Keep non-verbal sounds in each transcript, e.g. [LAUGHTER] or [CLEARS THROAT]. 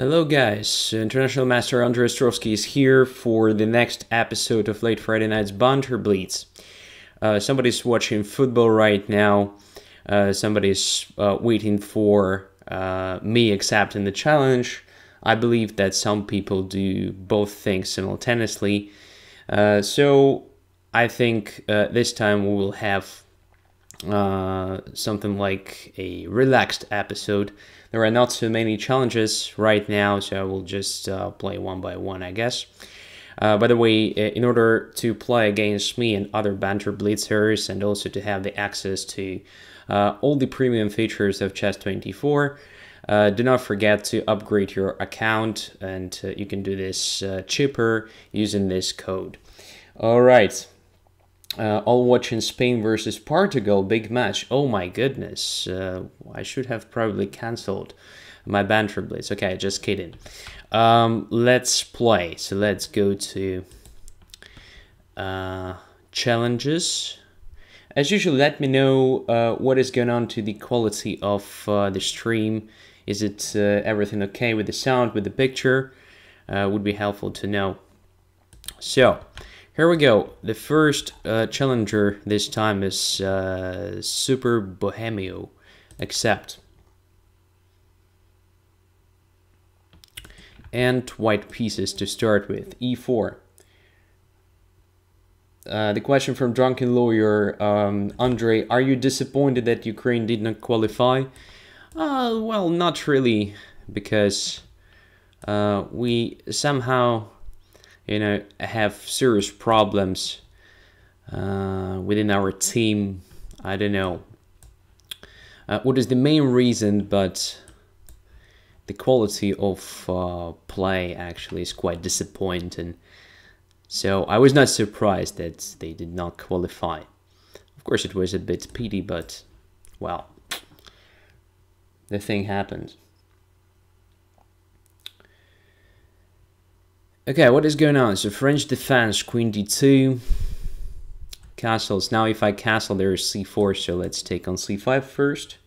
Hello guys, International Master Andrey Ostrovskiy is here for the next episode of Late Friday Night's Banter Blitz. Uh, somebody's watching football right now, uh, somebody's uh, waiting for uh, me accepting the challenge. I believe that some people do both things simultaneously. Uh, so I think uh, this time we will have something like a relaxed episode there are not so many challenges right now, so I will just uh, play one by one, I guess. Uh, by the way, in order to play against me and other Banter Blitzers, and also to have the access to uh, all the premium features of Chess24, uh, do not forget to upgrade your account, and uh, you can do this uh, cheaper using this code. All right, uh, all watching Spain versus Portugal, big match. Oh my goodness, uh, I should have probably cancelled my banter blitz. Okay, just kidding. Um, let's play. So let's go to uh, challenges. As usual, let me know uh, what is going on to the quality of uh, the stream. Is it uh, everything okay with the sound, with the picture? would be helpful to know. So, here we go. The first uh, challenger this time is uh, Super Bohemio. Accept. And white pieces to start with. E4. Uh, the question from Drunken Lawyer, um, Andre, are you disappointed that Ukraine did not qualify? Uh, well, not really, because uh, we somehow you know, have serious problems uh, within our team. I don't know uh, what is the main reason, but the quality of uh, play actually is quite disappointing. So I was not surprised that they did not qualify. Of course, it was a bit pity, but well, the thing happened. Okay, what is going on? So French defense, queen d2, castles. Now if I castle, there is c4, so let's take on c5 first.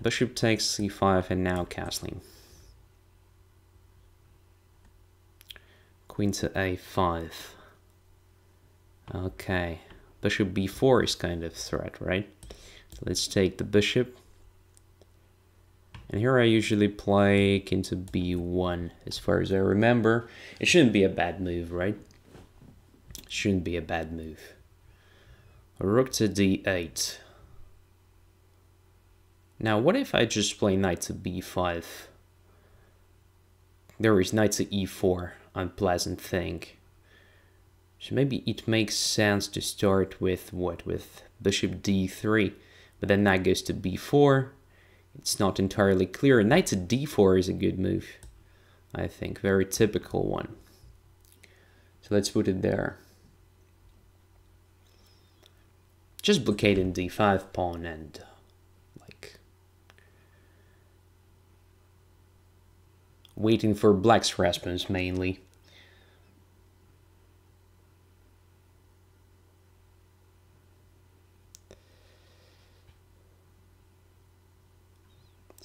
Bishop takes c5 and now castling. Queen to a5. Okay, bishop b4 is kind of threat, right? So let's take the bishop. And here I usually play king to b1, as far as I remember. It shouldn't be a bad move, right? Shouldn't be a bad move. Rook to d8. Now, what if I just play knight to b5? There is knight to e4, unpleasant thing. So maybe it makes sense to start with what? With bishop d3. But then knight goes to b4, it's not entirely clear. Knight to d4 is a good move, I think. Very typical one. So let's put it there. Just blockading d5 pawn and uh, like waiting for black's response mainly.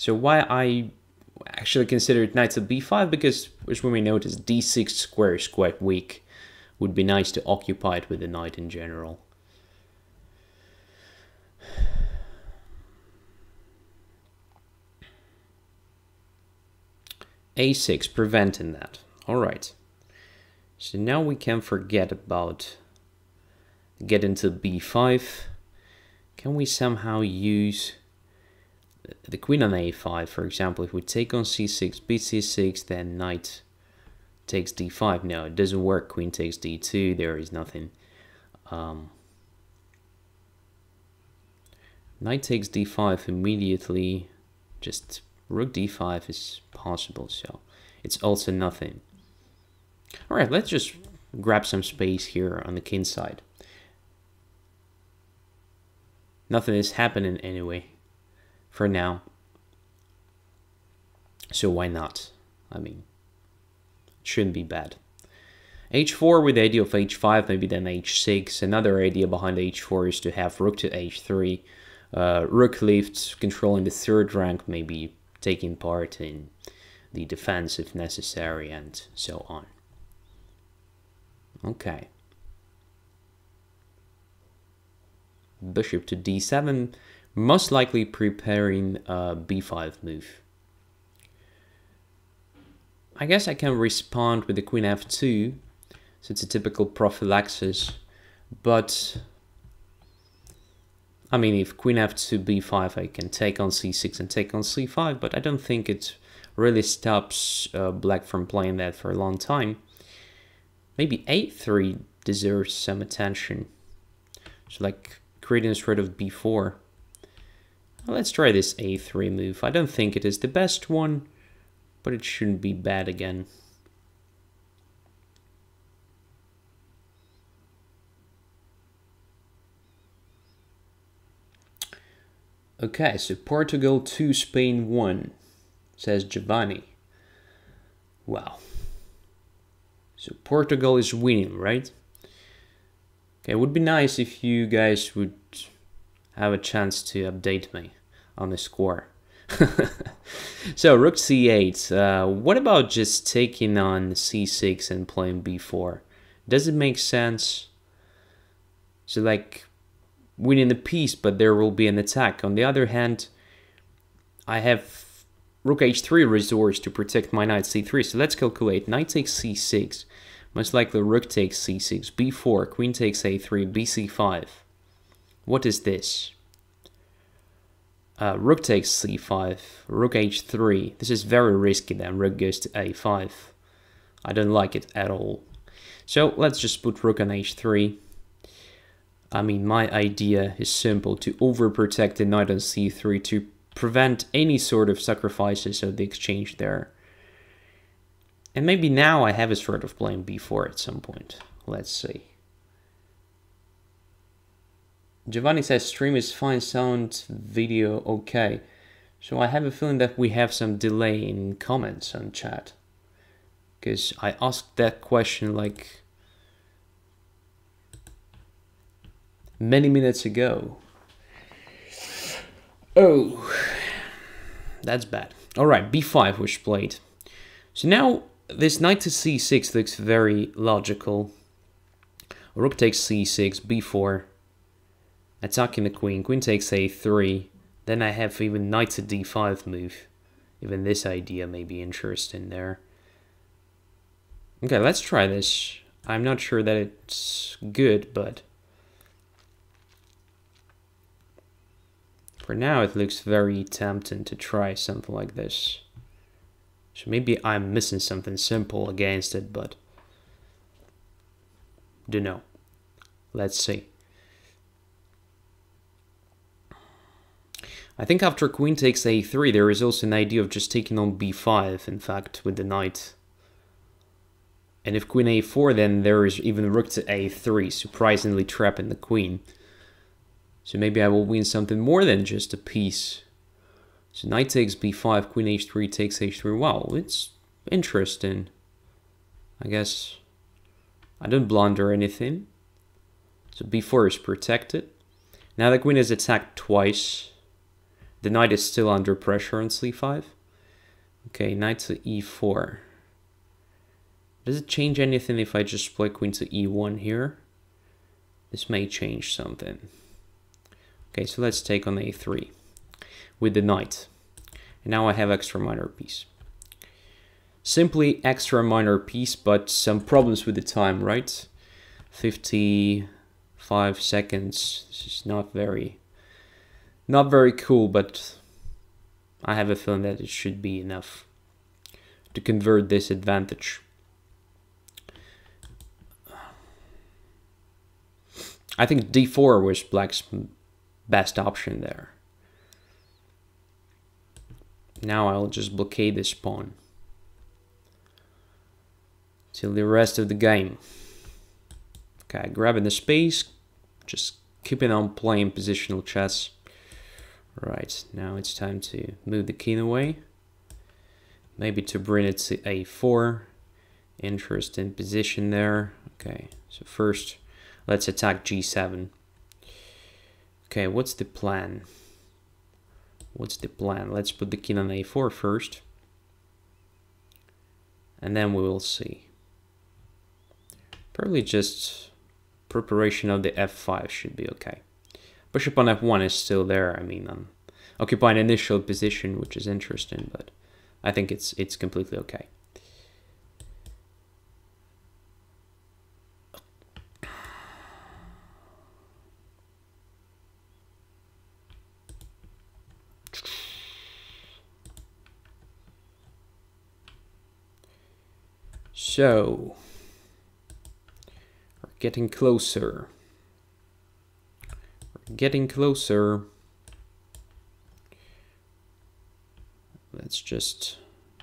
So why I actually considered knight to b5 because as we may notice d6 square is quite weak. Would be nice to occupy it with the knight in general. a6 preventing that. Alright. So now we can forget about getting to b5. Can we somehow use the queen on a5, for example, if we take on c6, bc6, then knight takes d5. No, it doesn't work. Queen takes d2. There is nothing. Um, knight takes d5 immediately. Just rook d5 is possible, so it's also nothing. All right, let's just grab some space here on the king side. Nothing is happening anyway for now. So why not? I mean, shouldn't be bad. h4 with the idea of h5, maybe then h6. Another idea behind h4 is to have rook to h3. Uh, rook lifts, controlling the third rank, maybe taking part in the defense if necessary, and so on. Okay. Bishop to d7, most likely preparing a b5 move. I guess I can respond with the queen f2, so it's a typical prophylaxis, but I mean, if queen f2, b5, I can take on c6 and take on c5, but I don't think it really stops uh, black from playing that for a long time. Maybe a3 deserves some attention. So like creating a threat of b4. Let's try this a3 move. I don't think it is the best one, but it shouldn't be bad again. Okay, so Portugal 2, Spain 1, says Giovanni. Wow. So Portugal is winning, right? Okay, it would be nice if you guys would have a chance to update me on the score. [LAUGHS] so rook c8. Uh, what about just taking on c6 and playing b4? Does it make sense? So like winning the piece, but there will be an attack. On the other hand, I have rook h3 resource to protect my knight c3. So let's calculate. Knight takes c6. Most likely rook takes c6, b4, queen takes a3, bc5. What is this? Uh, rook takes c5, rook h3. This is very risky then, rook goes to a5. I don't like it at all. So let's just put rook on h3. I mean, my idea is simple, to overprotect the knight on c3 to prevent any sort of sacrifices of the exchange there. And maybe now I have a sort of plan b4 at some point. Let's see. Giovanni says stream is fine, sound, video okay. So I have a feeling that we have some delay in comments on chat. Because I asked that question like many minutes ago. Oh, that's bad. All right, b5 was played. So now this knight to c6 looks very logical. Rook takes c6, b4, attacking the queen. Queen takes a3. Then I have even knight to d5 move. Even this idea may be interesting there. Okay, let's try this. I'm not sure that it's good, but For now, it looks very tempting to try something like this. So maybe I'm missing something simple against it, but... Don't know. Let's see. I think after queen takes a3, there is also an idea of just taking on b5, in fact, with the knight. And if queen a4, then there is even rook to a3, surprisingly trapping the queen. So maybe I will win something more than just a piece. So knight takes b5, queen h3 takes h3. Wow, it's interesting. I guess I don't blunder anything. So b4 is protected. Now the queen is attacked twice. The knight is still under pressure on c5. Okay, knight to e4. Does it change anything if I just play queen to e1 here? This may change something. Okay, so let's take on a3 with the knight. And now I have extra minor piece. Simply extra minor piece, but some problems with the time, right? 55 seconds. This is not very, not very cool, but I have a feeling that it should be enough to convert this advantage. I think d4 was black's best option there. Now I'll just blockade this pawn till the rest of the game. Okay, grabbing the space, just keeping on playing positional chess. Right, now it's time to move the king away. Maybe to bring it to a4. Interesting position there. Okay, so first let's attack g7. Okay, what's the plan? What's the plan? Let's put the king on a4 first. and then we will see. Probably just preparation of the f5 should be okay. Bishop on f1 is still there. I mean, um, I'm occupying initial position, which is interesting, but I think it's it's completely okay. So, we're getting closer. Getting closer. Let's just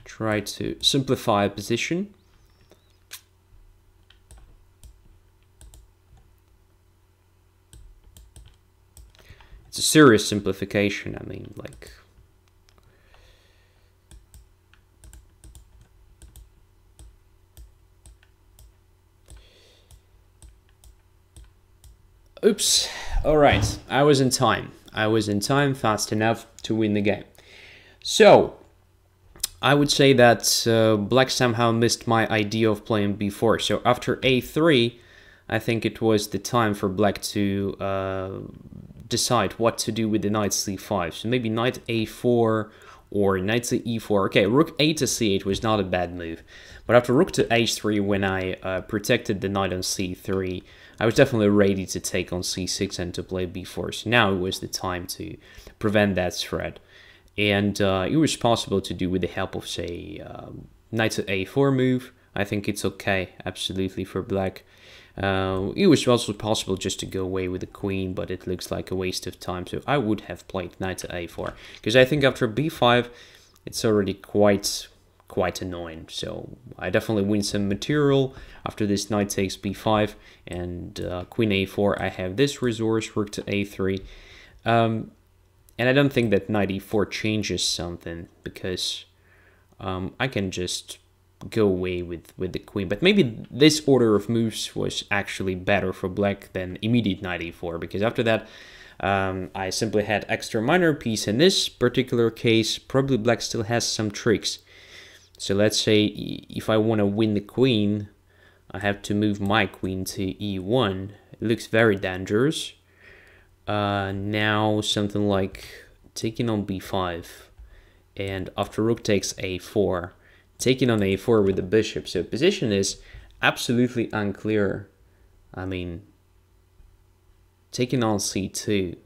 try to simplify a position. It's a serious simplification. I mean, like Oops. All right. I was in time. I was in time fast enough to win the game. So, I would say that uh, black somehow missed my idea of playing b4. So after a3, I think it was the time for black to uh, decide what to do with the knight c5. So maybe knight a4 or knight to e4. Okay, rook a to c8 was not a bad move. But after rook to h3, when I uh, protected the knight on c3, I was definitely ready to take on c6 and to play b4. So now it was the time to prevent that threat. And uh, it was possible to do with the help of, say, um, knight to a4 move. I think it's okay, absolutely, for black. Uh, it was also possible just to go away with the queen, but it looks like a waste of time. So I would have played knight to a4. Because I think after b5, it's already quite quite annoying. So I definitely win some material after this knight takes b5 and uh, queen a4. I have this resource, rook to a3. Um, and I don't think that knight e4 changes something because um, I can just go away with, with the queen. But maybe this order of moves was actually better for black than immediate knight e4 because after that um, I simply had extra minor piece. In this particular case, probably black still has some tricks. So let's say if I want to win the queen, I have to move my queen to e1. It looks very dangerous. Uh, now something like taking on b5 and after rook takes a4 taking on a4 with the bishop so position is absolutely unclear i mean taking on c2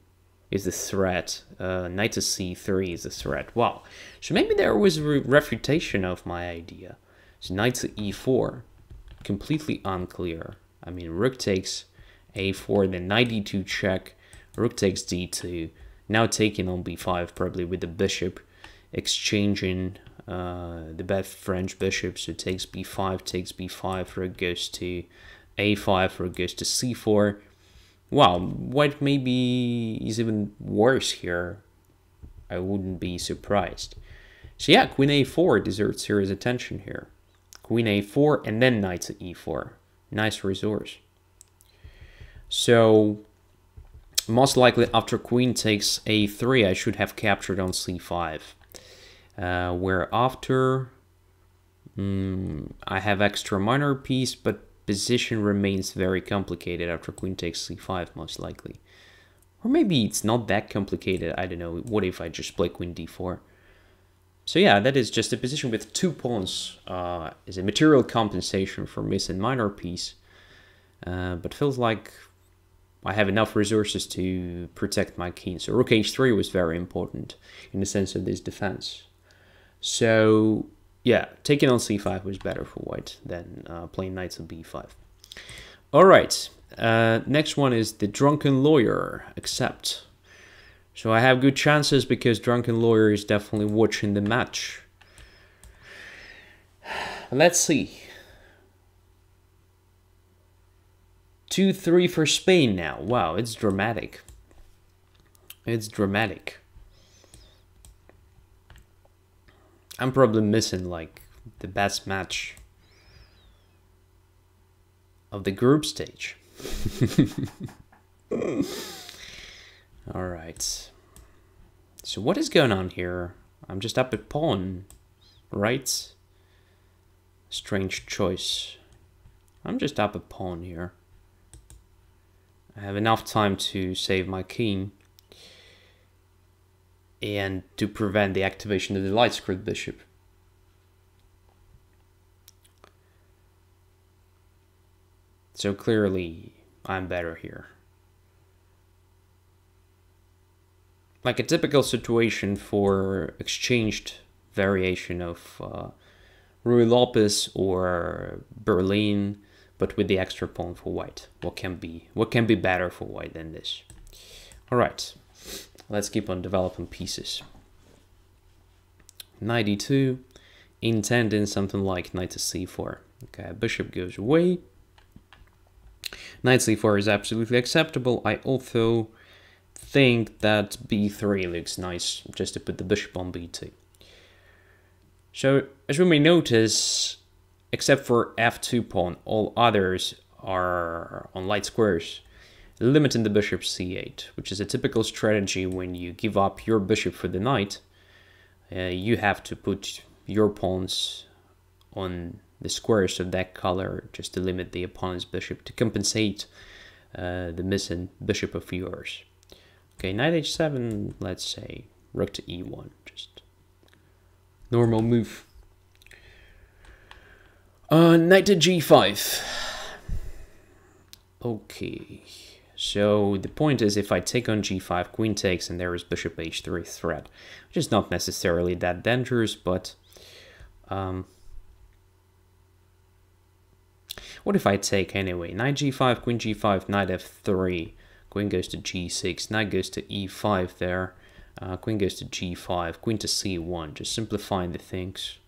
is the threat. Uh, knight to c3 is the threat. Wow. So maybe there was a re refutation of my idea. So knight to e4, completely unclear. I mean, rook takes a4, then knight e2 check, rook takes d2, now taking on b5, probably with the bishop, exchanging uh, the bad French bishop, so takes b5, takes b5, rook goes to a5, rook goes to c4, Wow, white maybe is even worse here. I wouldn't be surprised. So yeah, queen a4 deserves serious attention here. Queen a4 and then knight to e4. Nice resource. So most likely after queen takes a3 I should have captured on c5. Uh, where after mm, I have extra minor piece but position remains very complicated after queen takes c5 most likely. Or maybe it's not that complicated, I don't know, what if I just play queen d4? So yeah, that is just a position with two pawns uh, is a material compensation for missing minor piece, uh, but feels like I have enough resources to protect my king. So rook h3 was very important in the sense of this defense. So yeah, taking on c5 was better for white than uh, playing knight to b5. All right, uh, next one is the drunken lawyer. Accept. So I have good chances because drunken lawyer is definitely watching the match. [SIGHS] Let's see. 2-3 for Spain now. Wow, it's dramatic. It's dramatic. I'm probably missing like the best match of the group stage. [LAUGHS] All right. So what is going on here? I'm just up at pawn, right? strange choice. I'm just up a pawn here. I have enough time to save my king and to prevent the activation of the light squared bishop. So clearly, I'm better here. Like a typical situation for exchanged variation of uh, Ruy Lopez or Berlin, but with the extra pawn for white. What can be what can be better for white than this? All right, let's keep on developing pieces. 92, intending something like knight to c4. Okay, bishop goes away. Knight c4 is absolutely acceptable. I also think that b3 looks nice, just to put the bishop on b2. So, as we may notice, except for f2 pawn, all others are on light squares, limiting the bishop c8, which is a typical strategy when you give up your bishop for the knight. Uh, you have to put your pawns on the squares of that color just to limit the opponent's bishop to compensate uh, the missing bishop of yours. Okay, knight h7, let's say rook to e1, just normal move. Uh, knight to g5. Okay, so the point is if I take on g5, queen takes, and there is bishop h3 threat, which is not necessarily that dangerous, but um, what if I take anyway? Knight g5, queen g5, knight f3, queen goes to g6, knight goes to e5 there, uh, queen goes to g5, queen to c1, just simplifying the things.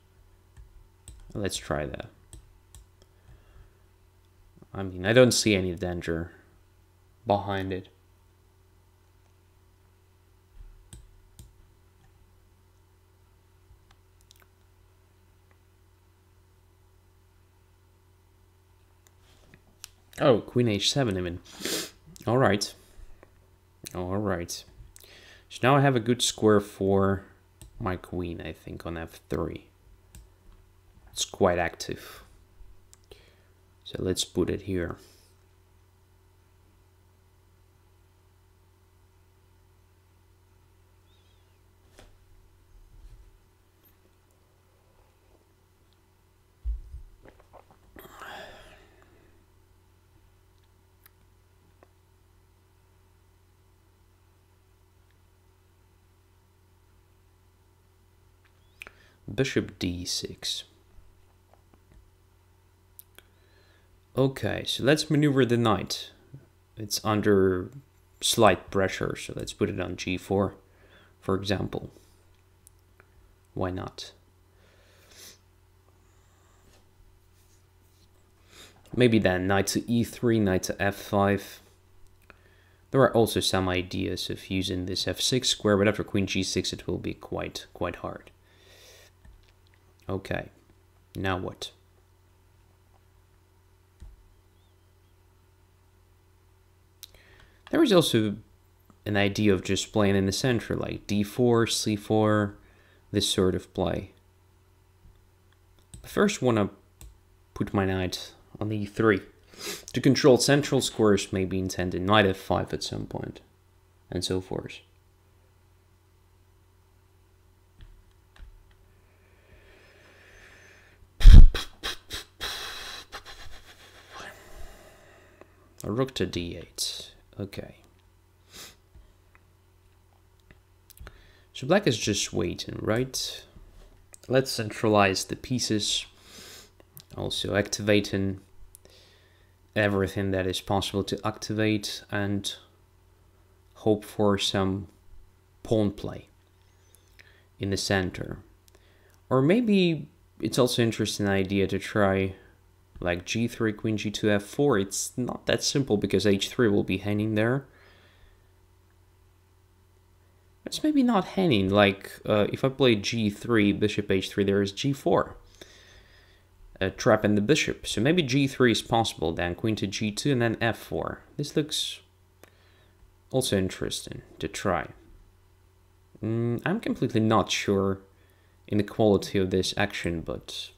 Let's try that. I mean, I don't see any danger behind it. Oh, queen h7 even. All right. All right. So now I have a good square for my queen, I think, on f3. It's quite active. So let's put it here. Bishop d6. Okay, so let's maneuver the knight. It's under slight pressure, so let's put it on g4, for example. Why not? Maybe then knight to e3, knight to f5. There are also some ideas of using this f6 square, but after queen g6 it will be quite quite hard. Okay, now what? There is also an idea of just playing in the center, like d4, c4, this sort of play. First want to put my knight on e3. To control central squares may be intended knight f5 at some point, and so forth. Rook to d8. Okay. So black is just waiting, right? Let's centralize the pieces. Also activating everything that is possible to activate and hope for some pawn play in the center. Or maybe it's also interesting idea to try like g3, queen g2, f4, it's not that simple because h3 will be hanging there. It's maybe not hanging, like uh, if I play g3, bishop h3, there is g4. Uh, trapping the bishop. So maybe g3 is possible, then queen to g2 and then f4. This looks also interesting to try. Mm, I'm completely not sure in the quality of this action, but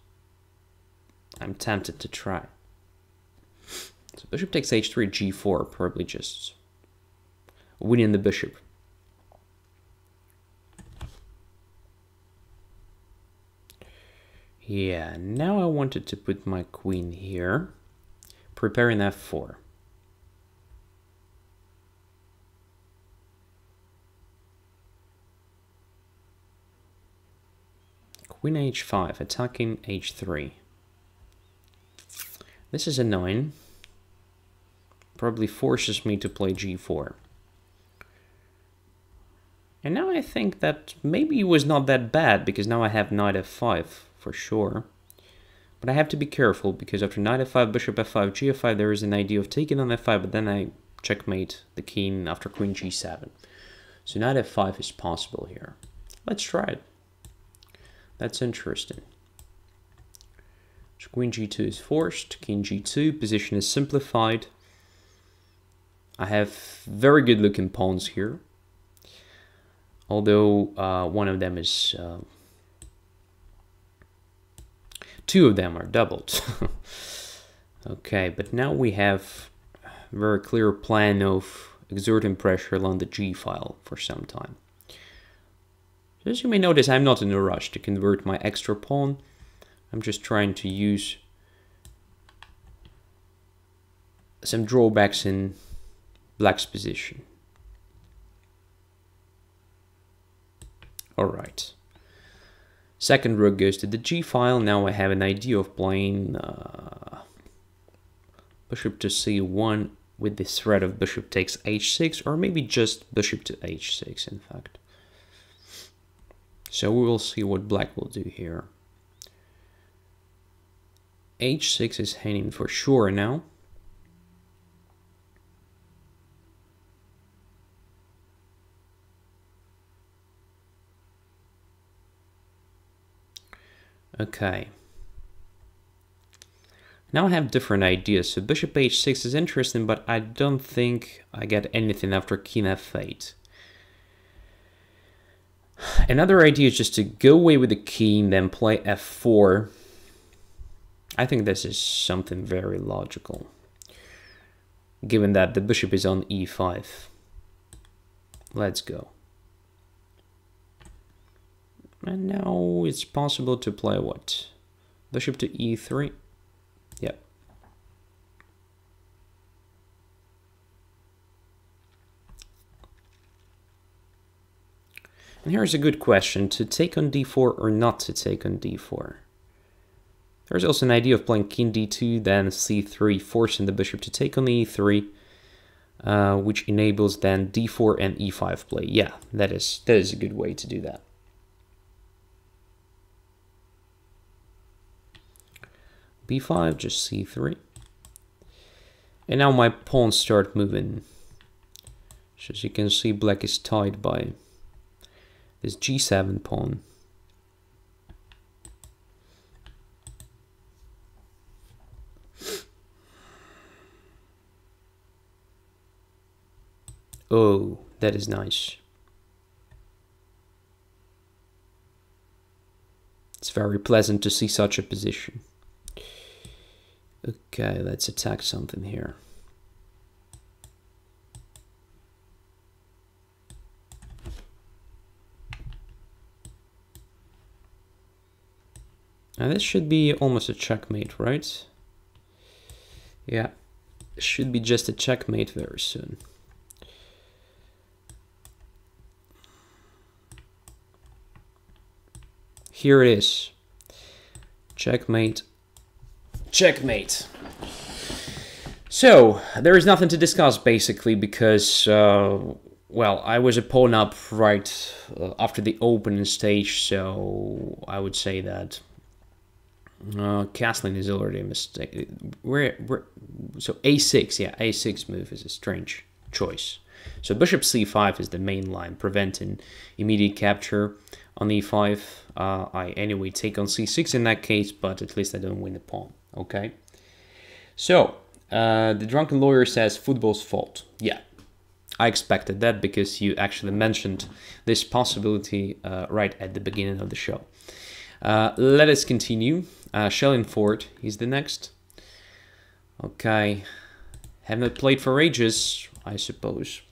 I'm tempted to try. So bishop takes h3, g4, probably just winning the bishop. Yeah, now I wanted to put my queen here, preparing f4. Queen h5, attacking h3. This is a 9. Probably forces me to play g4. And now I think that maybe it was not that bad, because now I have knight f5 for sure. But I have to be careful, because after knight f5, bishop f5, g5, there is an idea of taking on f5, but then I checkmate the king after queen g7. So knight f5 is possible here. Let's try it. That's interesting. So queen g2 is forced, king g2, position is simplified. I have very good looking pawns here. Although uh, one of them is... Uh, two of them are doubled. [LAUGHS] okay, but now we have a very clear plan of exerting pressure along the g file for some time. As you may notice, I'm not in a rush to convert my extra pawn. I'm just trying to use some drawbacks in black's position. Alright. Second rook goes to the g file. Now I have an idea of playing uh, bishop to c1 with the threat of bishop takes h6 or maybe just bishop to h6 in fact. So we will see what black will do here. H6 is hanging for sure now. Okay. Now I have different ideas. So bishop h6 is interesting, but I don't think I get anything after king f8. Another idea is just to go away with the king, then play f4. I think this is something very logical, given that the bishop is on e5. Let's go. And now it's possible to play what? Bishop to e3? Yep. And here's a good question, to take on d4 or not to take on d4. There's also an idea of playing king d2, then c3, forcing the bishop to take on the e3, uh, which enables then d4 and e5 play. Yeah, that is, that is a good way to do that. b5, just c3. And now my pawns start moving. So as you can see, black is tied by this g7 pawn. Oh, that is nice. It's very pleasant to see such a position. Okay, let's attack something here. Now this should be almost a checkmate, right? Yeah, should be just a checkmate very soon. Here it is. Checkmate Checkmate. So, there is nothing to discuss basically because, uh, well, I was a pawn up right uh, after the opening stage, so I would say that uh, castling is already a mistake. So a6, yeah, a6 move is a strange choice. So bishop c5 is the main line, preventing immediate capture on e5. Uh, I anyway take on c6 in that case, but at least I don't win the pawn. Okay. So, uh, the drunken lawyer says football's fault. Yeah, I expected that because you actually mentioned this possibility uh, right at the beginning of the show. Uh, let us continue. Uh, Schellingford is the next. Okay. Have not played for ages, I suppose.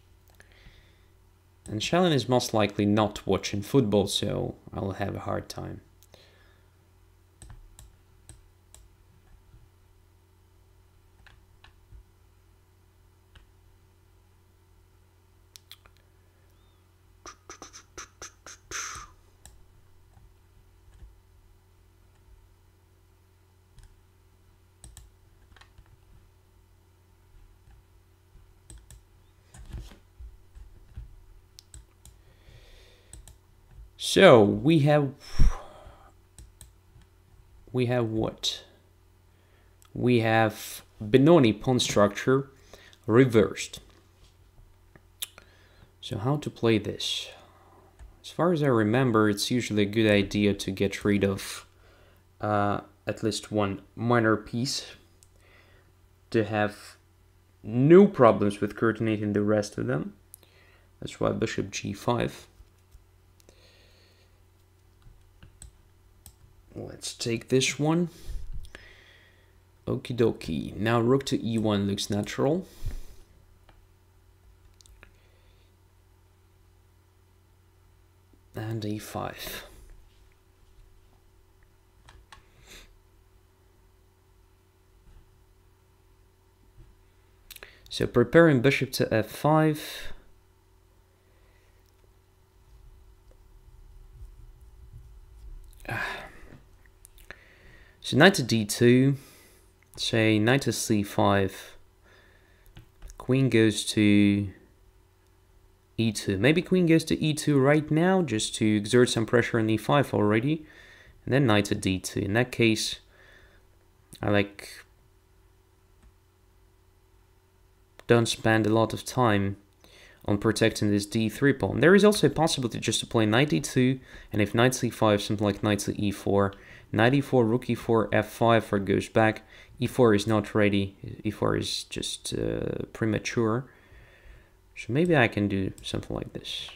And Shellen is most likely not watching football, so I'll have a hard time. So we have we have what? We have Benoni pawn structure reversed. So how to play this? As far as I remember, it's usually a good idea to get rid of uh, at least one minor piece to have no problems with coordinating the rest of them. That's why bishop g5. Let's take this one. Okie dokie. Now rook to e1 looks natural. And e5. So preparing bishop to f5. So knight to d2, say knight to c5, queen goes to e2. Maybe queen goes to e2 right now, just to exert some pressure on e5 already, and then knight to d2. In that case, I like don't spend a lot of time on protecting this d3 pawn. There is also a possibility just to play knight d2, and if knight c5, something like knight to e4, Knight e4, rook e4, f5 for goes back. e4 is not ready. e4 is just uh, premature. So maybe I can do something like this.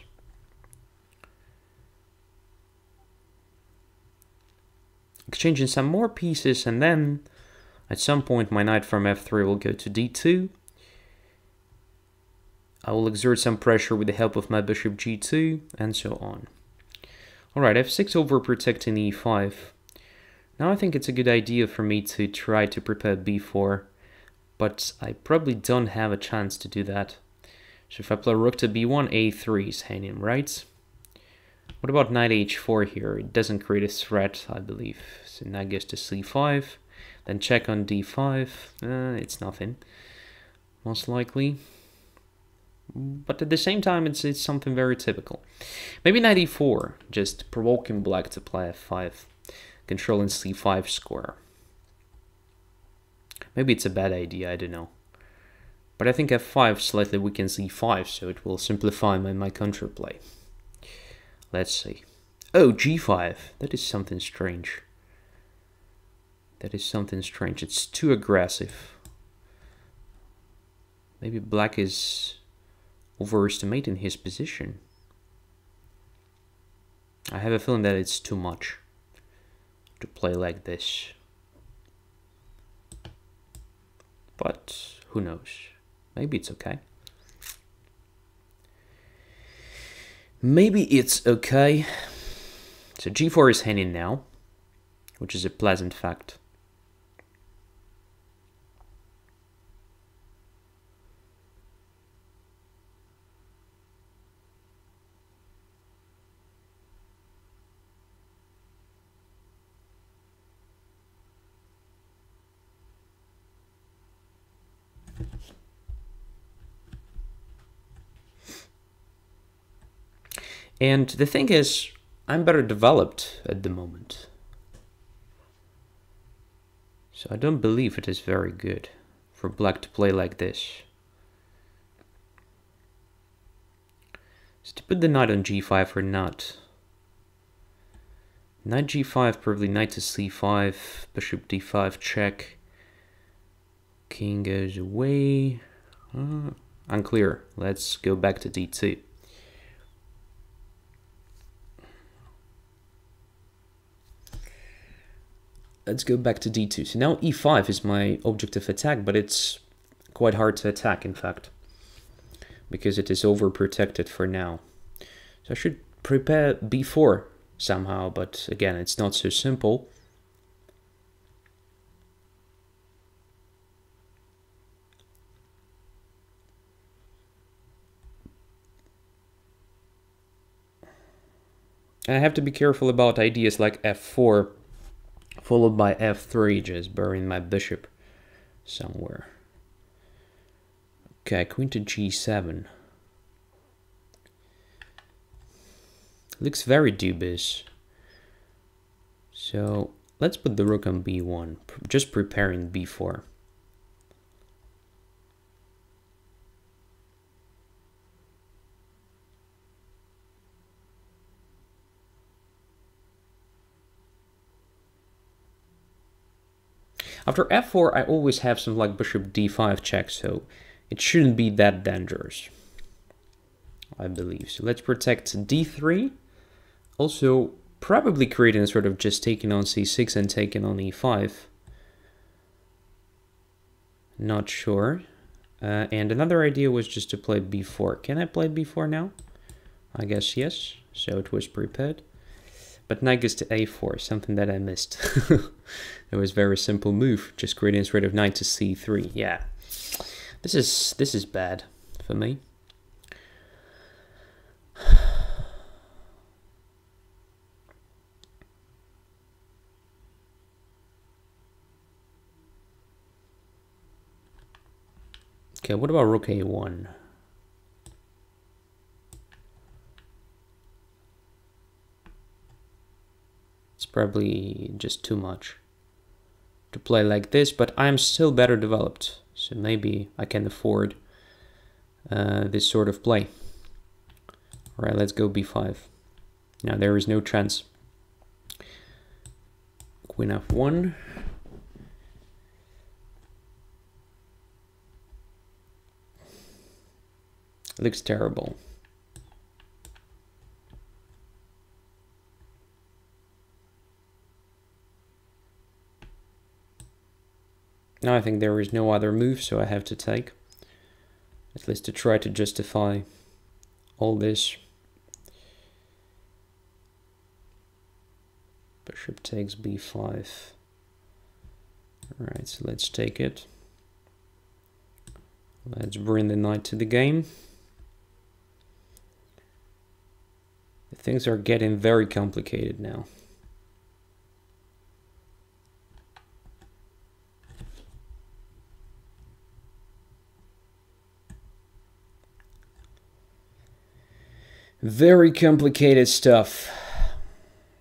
Exchanging some more pieces and then at some point my knight from f3 will go to d2. I will exert some pressure with the help of my bishop g2 and so on. Alright, f6 over protecting e5. Now I think it's a good idea for me to try to prepare b4, but I probably don't have a chance to do that. So if I play rook to b1, a3 is hanging, right? What about knight h4 here? It doesn't create a threat, I believe. So knight goes to c5, then check on d5. Uh, it's nothing, most likely. But at the same time, it's, it's something very typical. Maybe knight e4, just provoking black to play f5 controlling c5 square. Maybe it's a bad idea, I don't know. But I think f5 slightly weakens e5, so it will simplify my, my counterplay. Let's see. Oh, g5. That is something strange. That is something strange. It's too aggressive. Maybe black is overestimating his position. I have a feeling that it's too much to play like this. But who knows? Maybe it's okay. Maybe it's okay. So g4 is hanging now, which is a pleasant fact. And the thing is, I'm better developed at the moment. So I don't believe it is very good for black to play like this. So to put the knight on g5 or not. Knight g5, probably knight to c5, bishop d5 check. King goes away. Uh, unclear. Let's go back to d2. Let's go back to d2. So now e5 is my object of attack, but it's quite hard to attack, in fact, because it is overprotected for now. So I should prepare b4 somehow, but again, it's not so simple. I have to be careful about ideas like f4 followed by f3, just burying my bishop somewhere. Okay, queen to g7. Looks very dubious. So let's put the rook on b1, just preparing b4. After f4, I always have some like bishop d5 check, so it shouldn't be that dangerous. I believe. So let's protect d3. Also, probably creating a sort of just taking on c6 and taking on e5. Not sure. Uh, and another idea was just to play b4. Can I play b4 now? I guess yes. So it was prepared. But knight goes to a4, something that I missed. [LAUGHS] it was very simple move, just creating sort of knight to c3. Yeah, this is this is bad for me. [SIGHS] Okay, what about rook a1? Probably just too much to play like this, but I'm still better developed, so maybe I can afford uh, this sort of play. All right, let's go b5. Now there is no chance. Queen f1. Looks terrible. Now I think there is no other move, so I have to take. At least to try to justify all this. Bishop takes b5. Alright, so let's take it. Let's bring the knight to the game. Things are getting very complicated now. Very complicated stuff.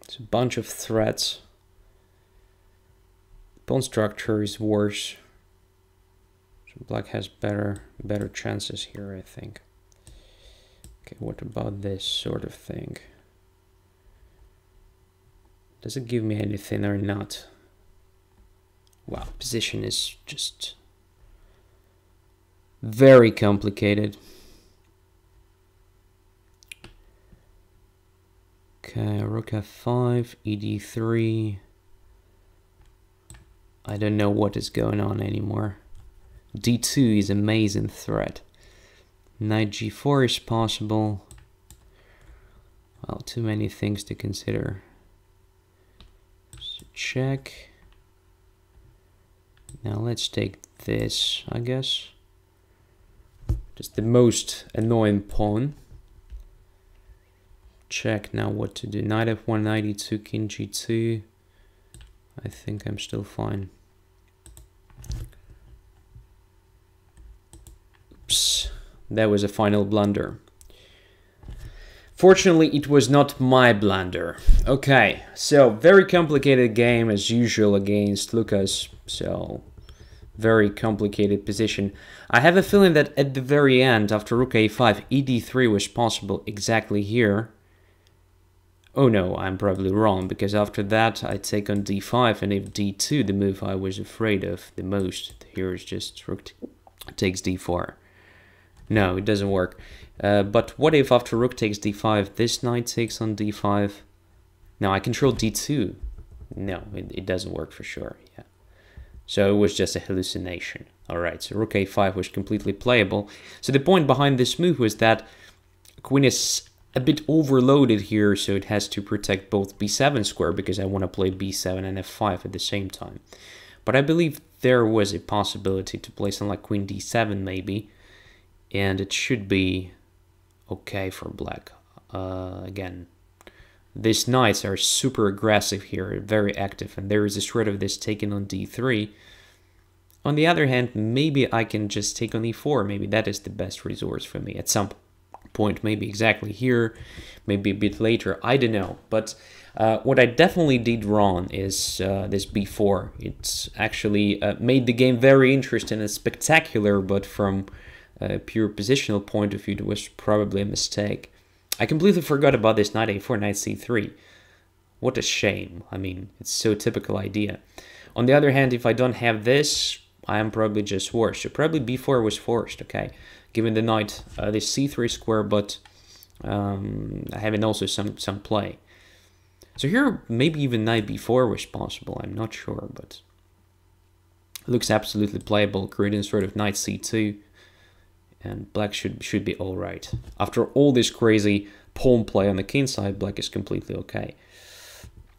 It's a bunch of threats. Pawn structure is worse. So black has better better chances here, I think. Okay, what about this sort of thing? Does it give me anything or not? Wow, position is just very complicated. Okay, rook f5, ed3. I don't know what is going on anymore. d2 is amazing threat. Knight g4 is possible. Well, too many things to consider. So check. Now let's take this, I guess. Just the most annoying pawn check now what to do. Knight f1, knight e2, king g2. I think I'm still fine. Oops, that was a final blunder. Fortunately, it was not my blunder. Okay, so very complicated game as usual against Lucas. So very complicated position. I have a feeling that at the very end, after rook a5, ed3 was possible exactly here. Oh no, I'm probably wrong, because after that I take on d5, and if d2, the move I was afraid of the most, here is just rook takes d4. No, it doesn't work. Uh, but what if after rook takes d5, this knight takes on d5? Now I control d2. no, it, it doesn't work for sure. Yeah. So it was just a hallucination. All right, so rook a5 was completely playable. So the point behind this move was that queen is a bit overloaded here, so it has to protect both b7 square because I want to play b7 and f5 at the same time. But I believe there was a possibility to play something like queen d7 maybe, and it should be okay for black. Uh, again, these knights are super aggressive here, very active, and there is a threat of this taking on d3. On the other hand, maybe I can just take on e4. Maybe that is the best resource for me at some point. Point, maybe exactly here, maybe a bit later. I don't know. But uh, what I definitely did wrong is uh, this b4. It's actually uh, made the game very interesting and spectacular, but from a pure positional point of view, it was probably a mistake. I completely forgot about this knight a4, knight c3. What a shame. I mean, it's so typical idea. On the other hand, if I don't have this, I am probably just worse. So probably b4 was forced, okay? Given the knight, uh, this c3 square, but um, having also some, some play. So here, maybe even knight b4 was possible. I'm not sure, but looks absolutely playable, creating sort of knight c2 and black should should be all right. After all this crazy pawn play on the king side, black is completely okay.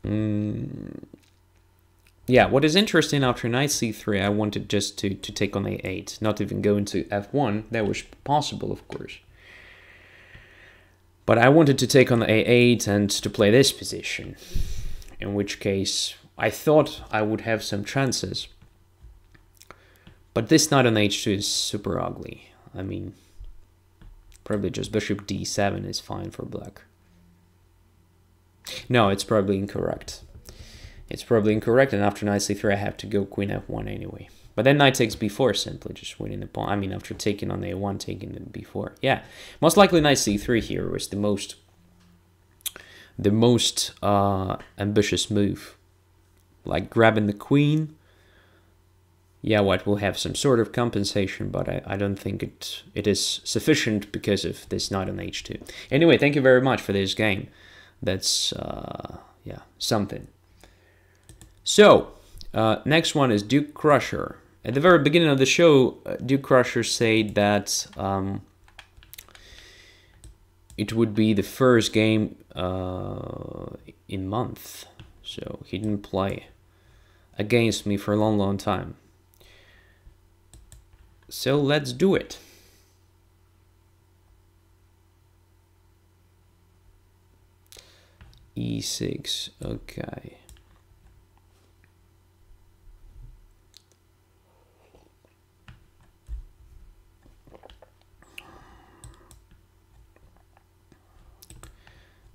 Mm. Yeah, what is interesting after knight c3, I wanted just to, to take on a8, not even go into f1. That was possible, of course. But I wanted to take on the a8 and to play this position, in which case I thought I would have some chances. But this knight on h2 is super ugly. I mean, probably just bishop d7 is fine for black. No, it's probably incorrect. It's probably incorrect, and after knight c3 I have to go queen f1 anyway. But then knight takes b4, simply just winning the pawn. I mean, after taking on a1, taking the b4. Yeah, most likely knight c3 here was the most the most uh, ambitious move. Like grabbing the queen, yeah, white will have some sort of compensation, but I, I don't think it it is sufficient because of this knight on h2. Anyway, thank you very much for this game. That's, uh, yeah, something. So, uh, next one is Duke Crusher. At the very beginning of the show, uh, Duke Crusher said that um, it would be the first game uh, in month. So he didn't play against me for a long, long time. So let's do it. E6, okay.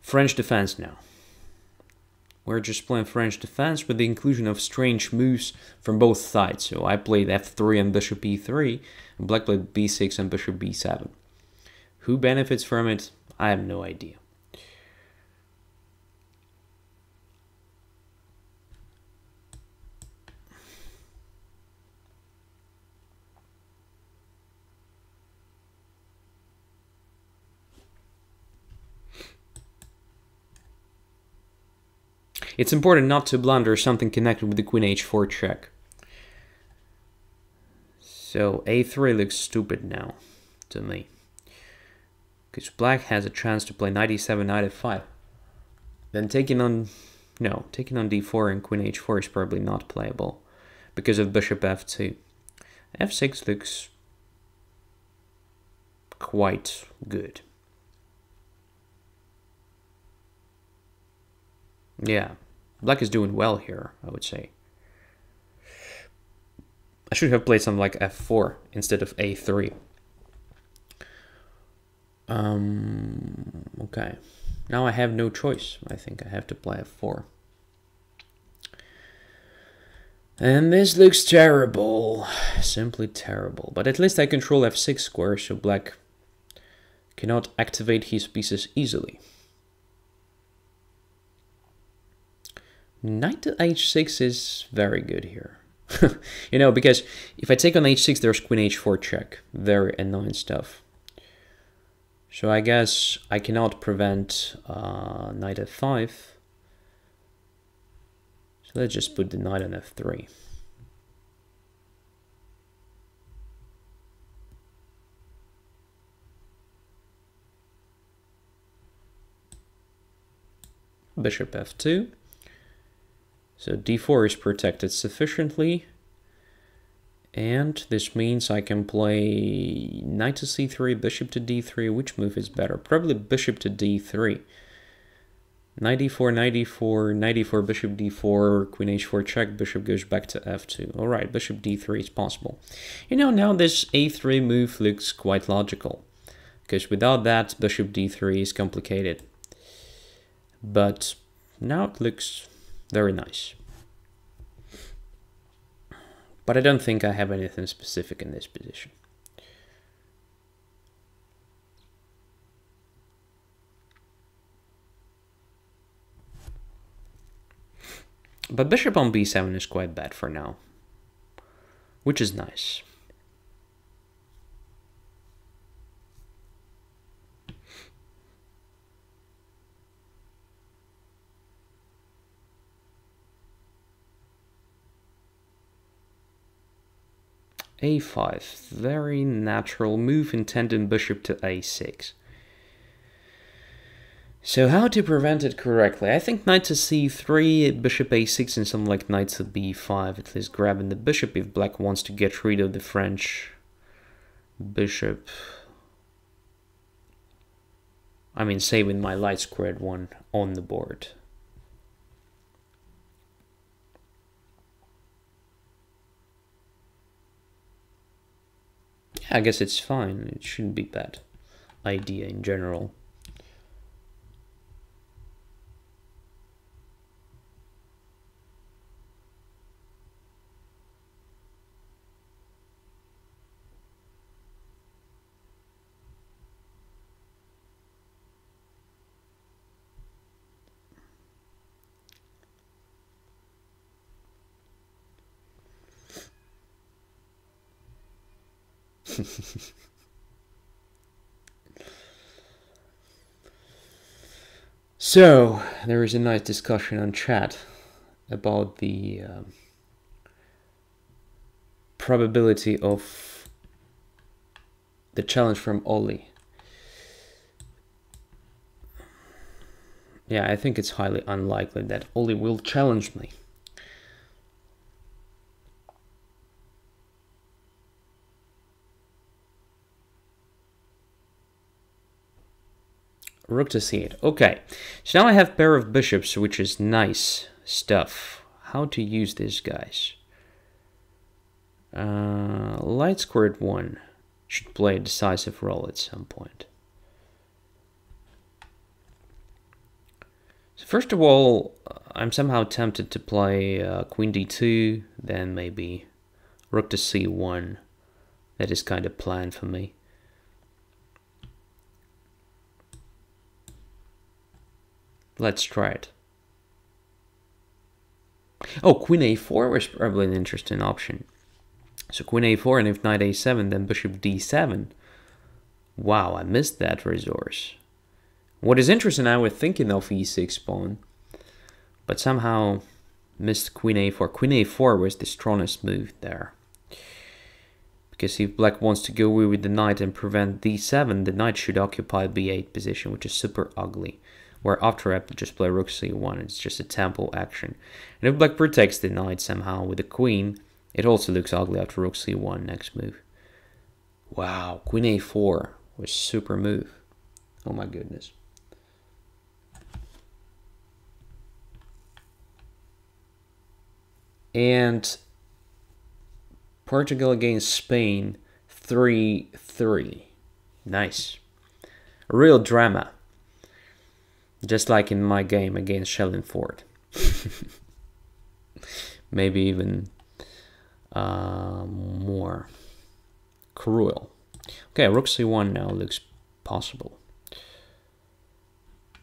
French defense now. We're just playing French defense with the inclusion of strange moves from both sides. So I played f3 and bishop e3, and black played b6 and bishop b7. Who benefits from it? I have no idea. It's important not to blunder something connected with the queen h4 check. So a3 looks stupid now to me. Because black has a chance to play knight e7, knight f5. Then taking on, no, taking on d4 and queen h4 is probably not playable because of bishop f2. f6 looks quite good. Yeah, Black is doing well here, I would say. I should have played something like f4 instead of a3. Um, okay. Now I have no choice. I think I have to play f4. And this looks terrible. Simply terrible. But at least I control f6 square, so black cannot activate his pieces easily. Knight to h6 is very good here. [LAUGHS] you know, because if I take on h6, there's queen h4 check. Very annoying stuff. So I guess I cannot prevent uh, knight f5. So let's just put the knight on f3. Bishop f2. So d4 is protected sufficiently. And this means I can play knight to c3, bishop to d3. Which move is better? Probably bishop to d3. Knight d4, knight d4, knight d4, bishop d4, queen h4 check, bishop goes back to f2. Alright, bishop d3 is possible. You know, now this a3 move looks quite logical. Because without that, bishop d3 is complicated. But now it looks very nice. But I don't think I have anything specific in this position. But bishop on b7 is quite bad for now, which is nice. A5, very natural move intending bishop to a6. So how to prevent it correctly? I think knight to c3, bishop a6 and something like knight to b5, at least grabbing the bishop if black wants to get rid of the French bishop. I mean saving my light squared one on the board. I guess it's fine. It shouldn't be bad idea in general. [LAUGHS] so, there is a nice discussion on chat about the um, probability of the challenge from Ollie. Yeah, I think it's highly unlikely that Ollie will challenge me. Rook to c8. Okay, so now I have pair of bishops, which is nice stuff. How to use these guys? Uh, light squared 1 should play a decisive role at some point. So first of all, I'm somehow tempted to play uh, queen d2, then maybe rook to c1. That is kind of planned for me. Let's try it. Oh, queen a4 was probably an interesting option. So queen a4 and if knight a7, then bishop d7. Wow, I missed that resource. What is interesting, I was thinking of e6 pawn, but somehow missed queen a4. Queen a4 was the strongest move there. Because if black wants to go away with the knight and prevent d7, the knight should occupy b8 position, which is super ugly where after I just play rook c1, it's just a tempo action. And if black protects the knight somehow with the queen, it also looks ugly after rook c1 next move. Wow, queen a4 was super move. Oh my goodness. And Portugal against Spain 3-3. Nice. A real drama. Just like in my game against Sheldon Ford, [LAUGHS] Maybe even uh, more cruel. Okay, rook c1 now looks possible.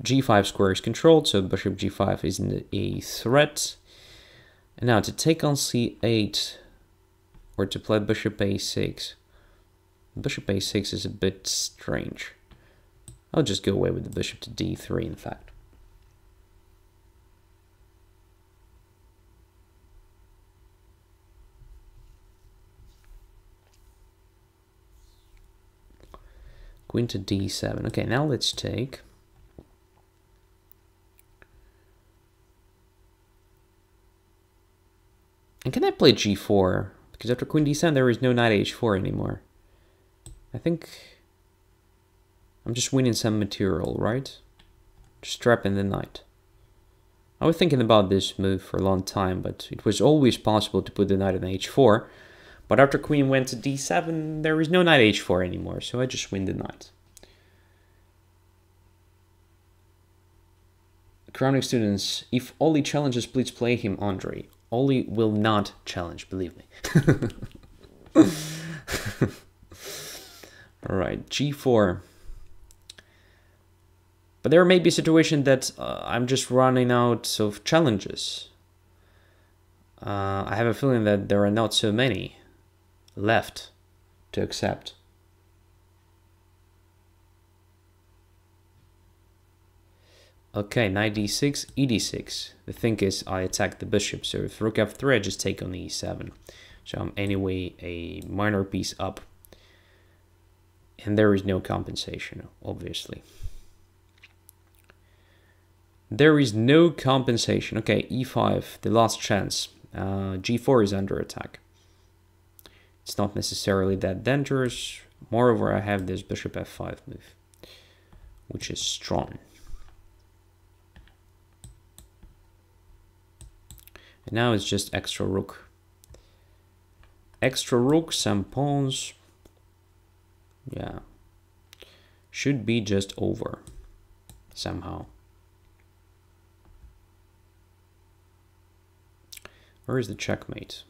g5 square is controlled, so bishop g5 isn't a threat. And now to take on c8, or to play bishop a6. Bishop a6 is a bit strange. I'll just go away with the bishop to d3, in fact. Queen to d7. Okay, now let's take... And can I play g4? Because after queen d7, there is no knight h4 anymore. I think I'm just winning some material, right? Just trapping the knight. I was thinking about this move for a long time, but it was always possible to put the knight on h4. But after queen went to d7, there is no knight h4 anymore, so I just win the knight. Crowning students, if Oli challenges, please play him, Andrey. Oli will not challenge, believe me. [LAUGHS] All right, g4. But there may be a situation that uh, I'm just running out of challenges. Uh, I have a feeling that there are not so many left to accept. Okay, knight d6, ed6. The thing is, I attack the bishop, so if rook f3, I just take on e7. So I'm anyway a minor piece up. And there is no compensation, obviously. There is no compensation. Okay, e5, the last chance. Uh, g4 is under attack. It's not necessarily that dangerous. Moreover, I have this bishop f5 move, which is strong. And now it's just extra rook. Extra rook, some pawns. Yeah. Should be just over somehow. Where is the checkmate?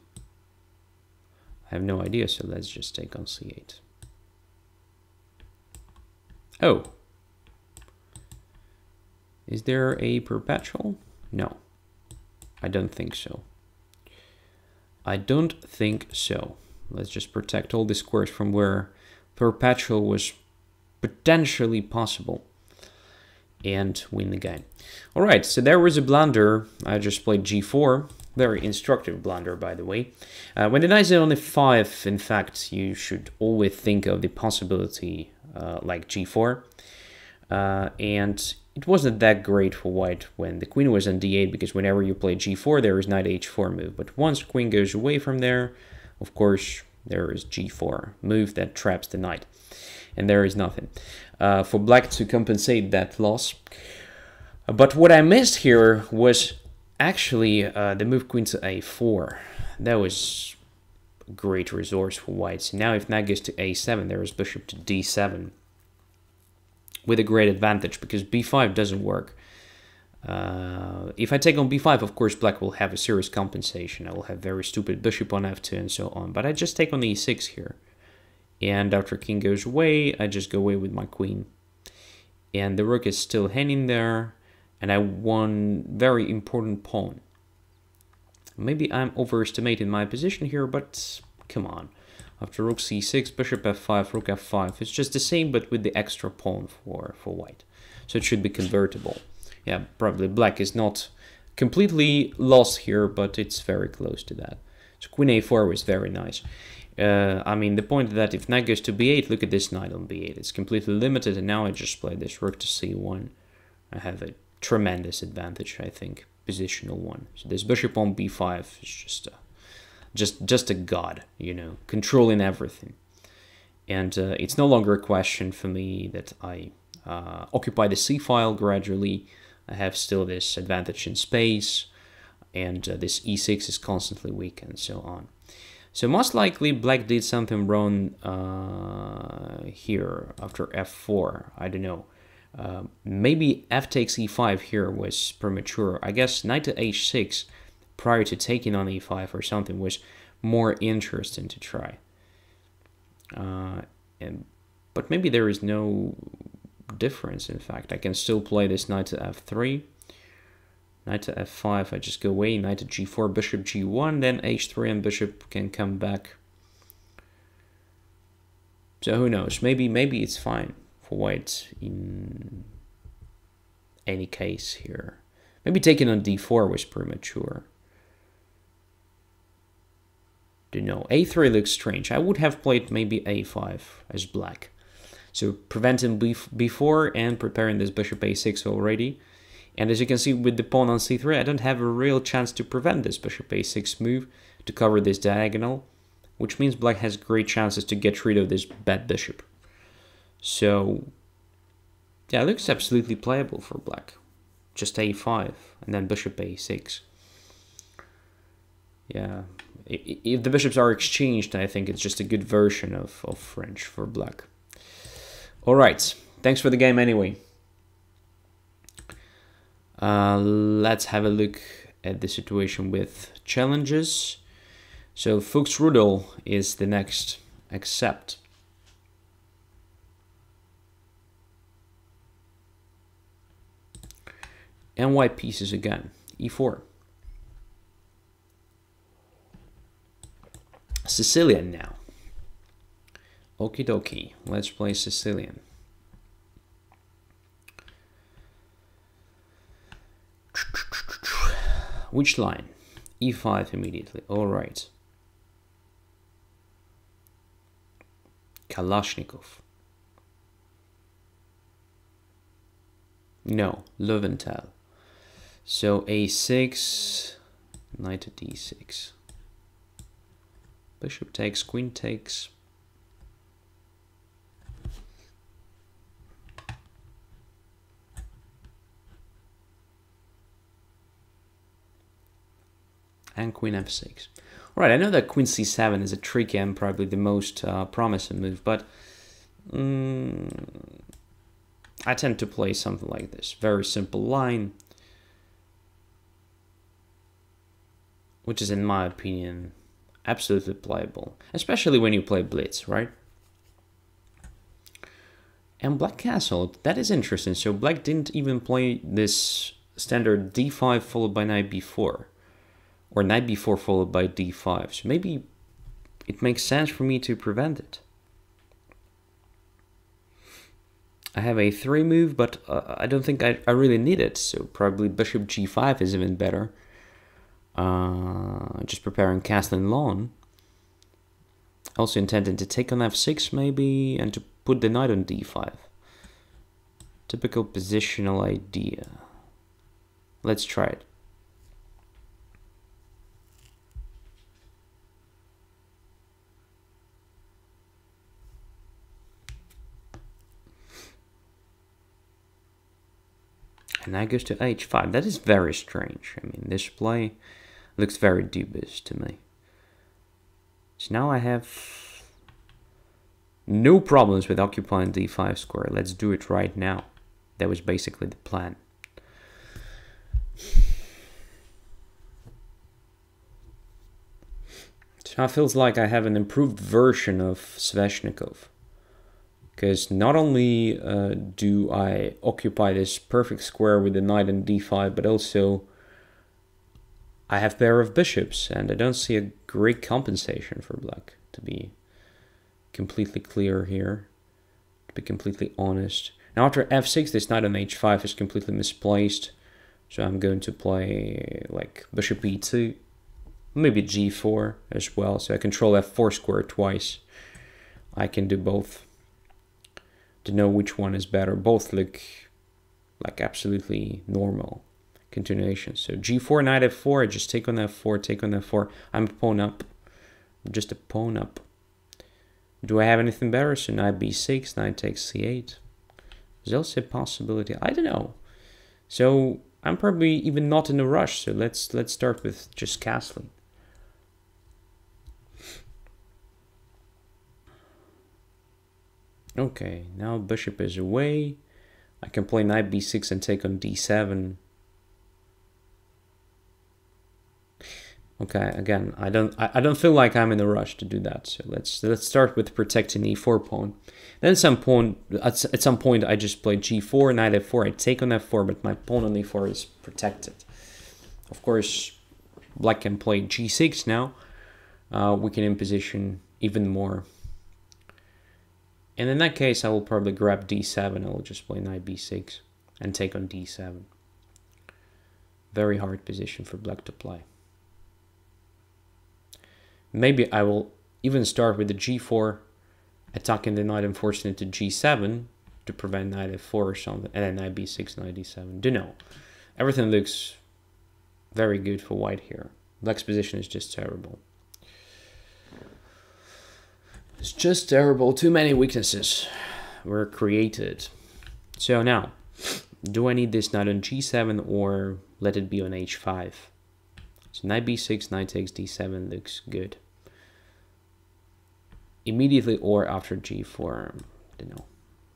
I have no idea, so let's just take on c8. Oh. Is there a perpetual? No. I don't think so. I don't think so. Let's just protect all the squares from where perpetual was potentially possible and win the game. All right, so there was a blunder. I just played g4. Very instructive blunder, by the way. Uh, when the knight is on f5, in fact, you should always think of the possibility uh, like g4. Uh, and it wasn't that great for white when the queen was on d8 because whenever you play g4 there is knight h4 move but once queen goes away from there of course there is g4 move that traps the knight and there is nothing uh, for black to compensate that loss but what I missed here was actually uh, the move queen to a4 that was a great resource for white so now if knight goes to a7 there is bishop to d7 with a great advantage because b5 doesn't work. Uh, if I take on b5, of course, black will have a serious compensation. I will have very stupid bishop on f2 and so on. But I just take on e6 here. And after king goes away, I just go away with my queen. And the rook is still hanging there. And I won very important pawn. Maybe I'm overestimating my position here, but come on. After rook c6, bishop f5, rook f5. It's just the same, but with the extra pawn for, for white. So it should be convertible. Yeah, probably black is not completely lost here, but it's very close to that. So queen a4 was very nice. Uh, I mean, the point that if knight goes to b8, look at this knight on b8. It's completely limited, and now I just play this rook to c1. I have a tremendous advantage, I think, positional one. So this bishop on b5 is just a just just a god, you know, controlling everything. And uh, it's no longer a question for me that I uh, occupy the c file gradually. I have still this advantage in space, and uh, this e6 is constantly weak, and so on. So most likely black did something wrong uh, here after f4. I don't know. Uh, maybe f takes e5 here was premature. I guess knight to h6 prior to taking on e5 or something was more interesting to try. Uh, and, but maybe there is no difference, in fact. I can still play this knight to f3, knight to f5, I just go away, knight to g4, bishop g1, then h3 and bishop can come back. So who knows, maybe maybe it's fine white in any case here. Maybe taking on d4 was premature to know. a3 looks strange. I would have played maybe a5 as black. So preventing bef before and preparing this bishop a6 already. And as you can see with the pawn on c3, I don't have a real chance to prevent this bishop a6 move to cover this diagonal, which means black has great chances to get rid of this bad bishop. So, yeah, it looks absolutely playable for black. Just a5 and then bishop a6. Yeah, if the bishops are exchanged, I think it's just a good version of, of French for black. All right, thanks for the game anyway. Uh, let's have a look at the situation with challenges. So Fuchs Rudel is the next accept. And white pieces again, e4. Sicilian now. Okie dokie, let's play Sicilian. Which line? e5 immediately, alright. Kalashnikov. No, Löwenthal. So a6, knight to d6. Bishop takes, queen takes. And queen f6. Alright, I know that queen c7 is a tricky and probably the most uh, promising move, but um, I tend to play something like this. Very simple line, which is in my opinion absolutely playable, especially when you play Blitz, right? And Black Castle, that is interesting. So Black didn't even play this standard d5 followed by knight b4, or knight b4 followed by d5. So maybe it makes sense for me to prevent it. I have a 3 move, but uh, I don't think I, I really need it, so probably bishop g5 is even better. Uh, just preparing castling lawn. Also intending to take on f6 maybe, and to put the knight on d5. Typical positional idea. Let's try it. And that goes to h5. That is very strange. I mean, this play looks very dubious to me. So now I have no problems with occupying d5 square. Let's do it right now. That was basically the plan. So now it feels like I have an improved version of Sveshnikov. Because not only uh, do I occupy this perfect square with the knight and d5, but also I have pair of bishops, and I don't see a great compensation for black, to be completely clear here, to be completely honest. Now after f6, this knight on h5 is completely misplaced, so I'm going to play like bishop e2, maybe g4 as well, so I control f4 square twice. I can do both to know which one is better. Both look like absolutely normal continuation. So g4, knight f4, I just take on f4, take on f4. I'm a pawn up. I'm just a pawn up. Do I have anything better? So knight b6, knight takes c8. There's also a possibility. I don't know. So I'm probably even not in a rush. So let's let's start with just castling. Okay, now bishop is away. I can play knight b6 and take on d7. Okay, again, I don't I, don't feel like I'm in a rush to do that. So let's let's start with protecting e4 pawn. Then some point at, at some point I just play g4, knight f4, I take on f4, but my pawn on e4 is protected. Of course, black can play g6 now. Uh, we can imposition even more. And in that case, I will probably grab d7. I will just play knight b6 and take on d7. Very hard position for black to play. Maybe I will even start with the g4 attacking the knight and forcing it to g7 to prevent knight f4 or something, and then knight b6, knight d7. Do know. Everything looks very good for white here. Black's position is just terrible. It's just terrible. Too many weaknesses were created. So now, do I need this knight on g7 or let it be on h5? So knight b6, knight takes d7 looks good. Immediately or after g4, I don't know.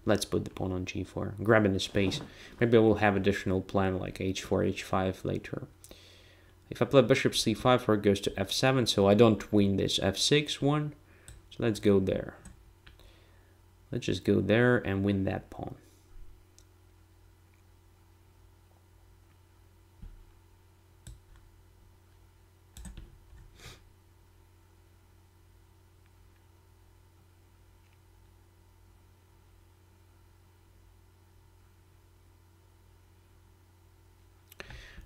Let's put the pawn on g4, grabbing the space. Maybe I will have additional plan like h4, h5 later. If I play bishop c5 or it goes to f7, so I don't win this f6 one. So let's go there. Let's just go there and win that pawn.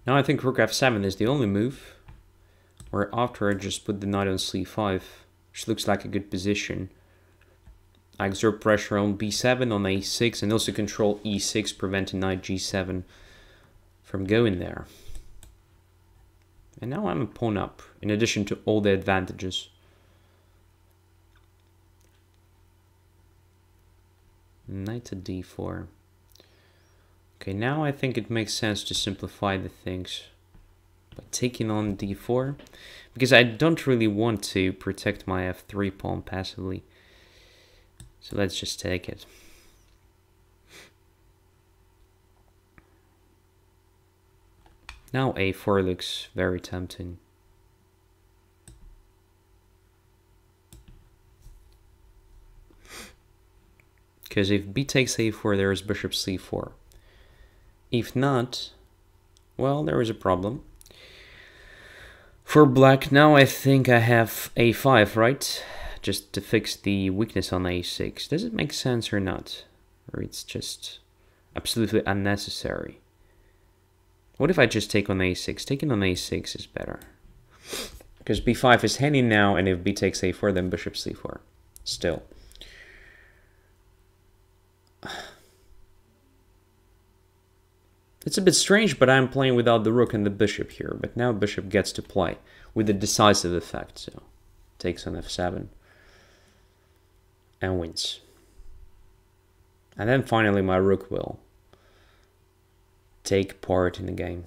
Now I think rook f7 is the only move. Where after I just put the knight on c5, which looks like a good position. I exert pressure on b7, on a6, and also control e6, preventing knight g7 from going there. And now I'm a pawn up, in addition to all the advantages. Knight to d4. Okay, now I think it makes sense to simplify the things by taking on d4 because I don't really want to protect my f3 pawn passively. So let's just take it. Now a4 looks very tempting. Because if b takes a4, there is bishop c4. If not, well, there is a problem. For black, now I think I have a5, right? Just to fix the weakness on a6. Does it make sense or not? Or it's just absolutely unnecessary? What if I just take on a6? Taking on a6 is better. Because b5 is hanging now, and if b takes a4, then bishop c4. Still. It's a bit strange, but I'm playing without the rook and the bishop here. But now bishop gets to play with the decisive effect. So takes on f7 and wins. And then finally my rook will take part in the game.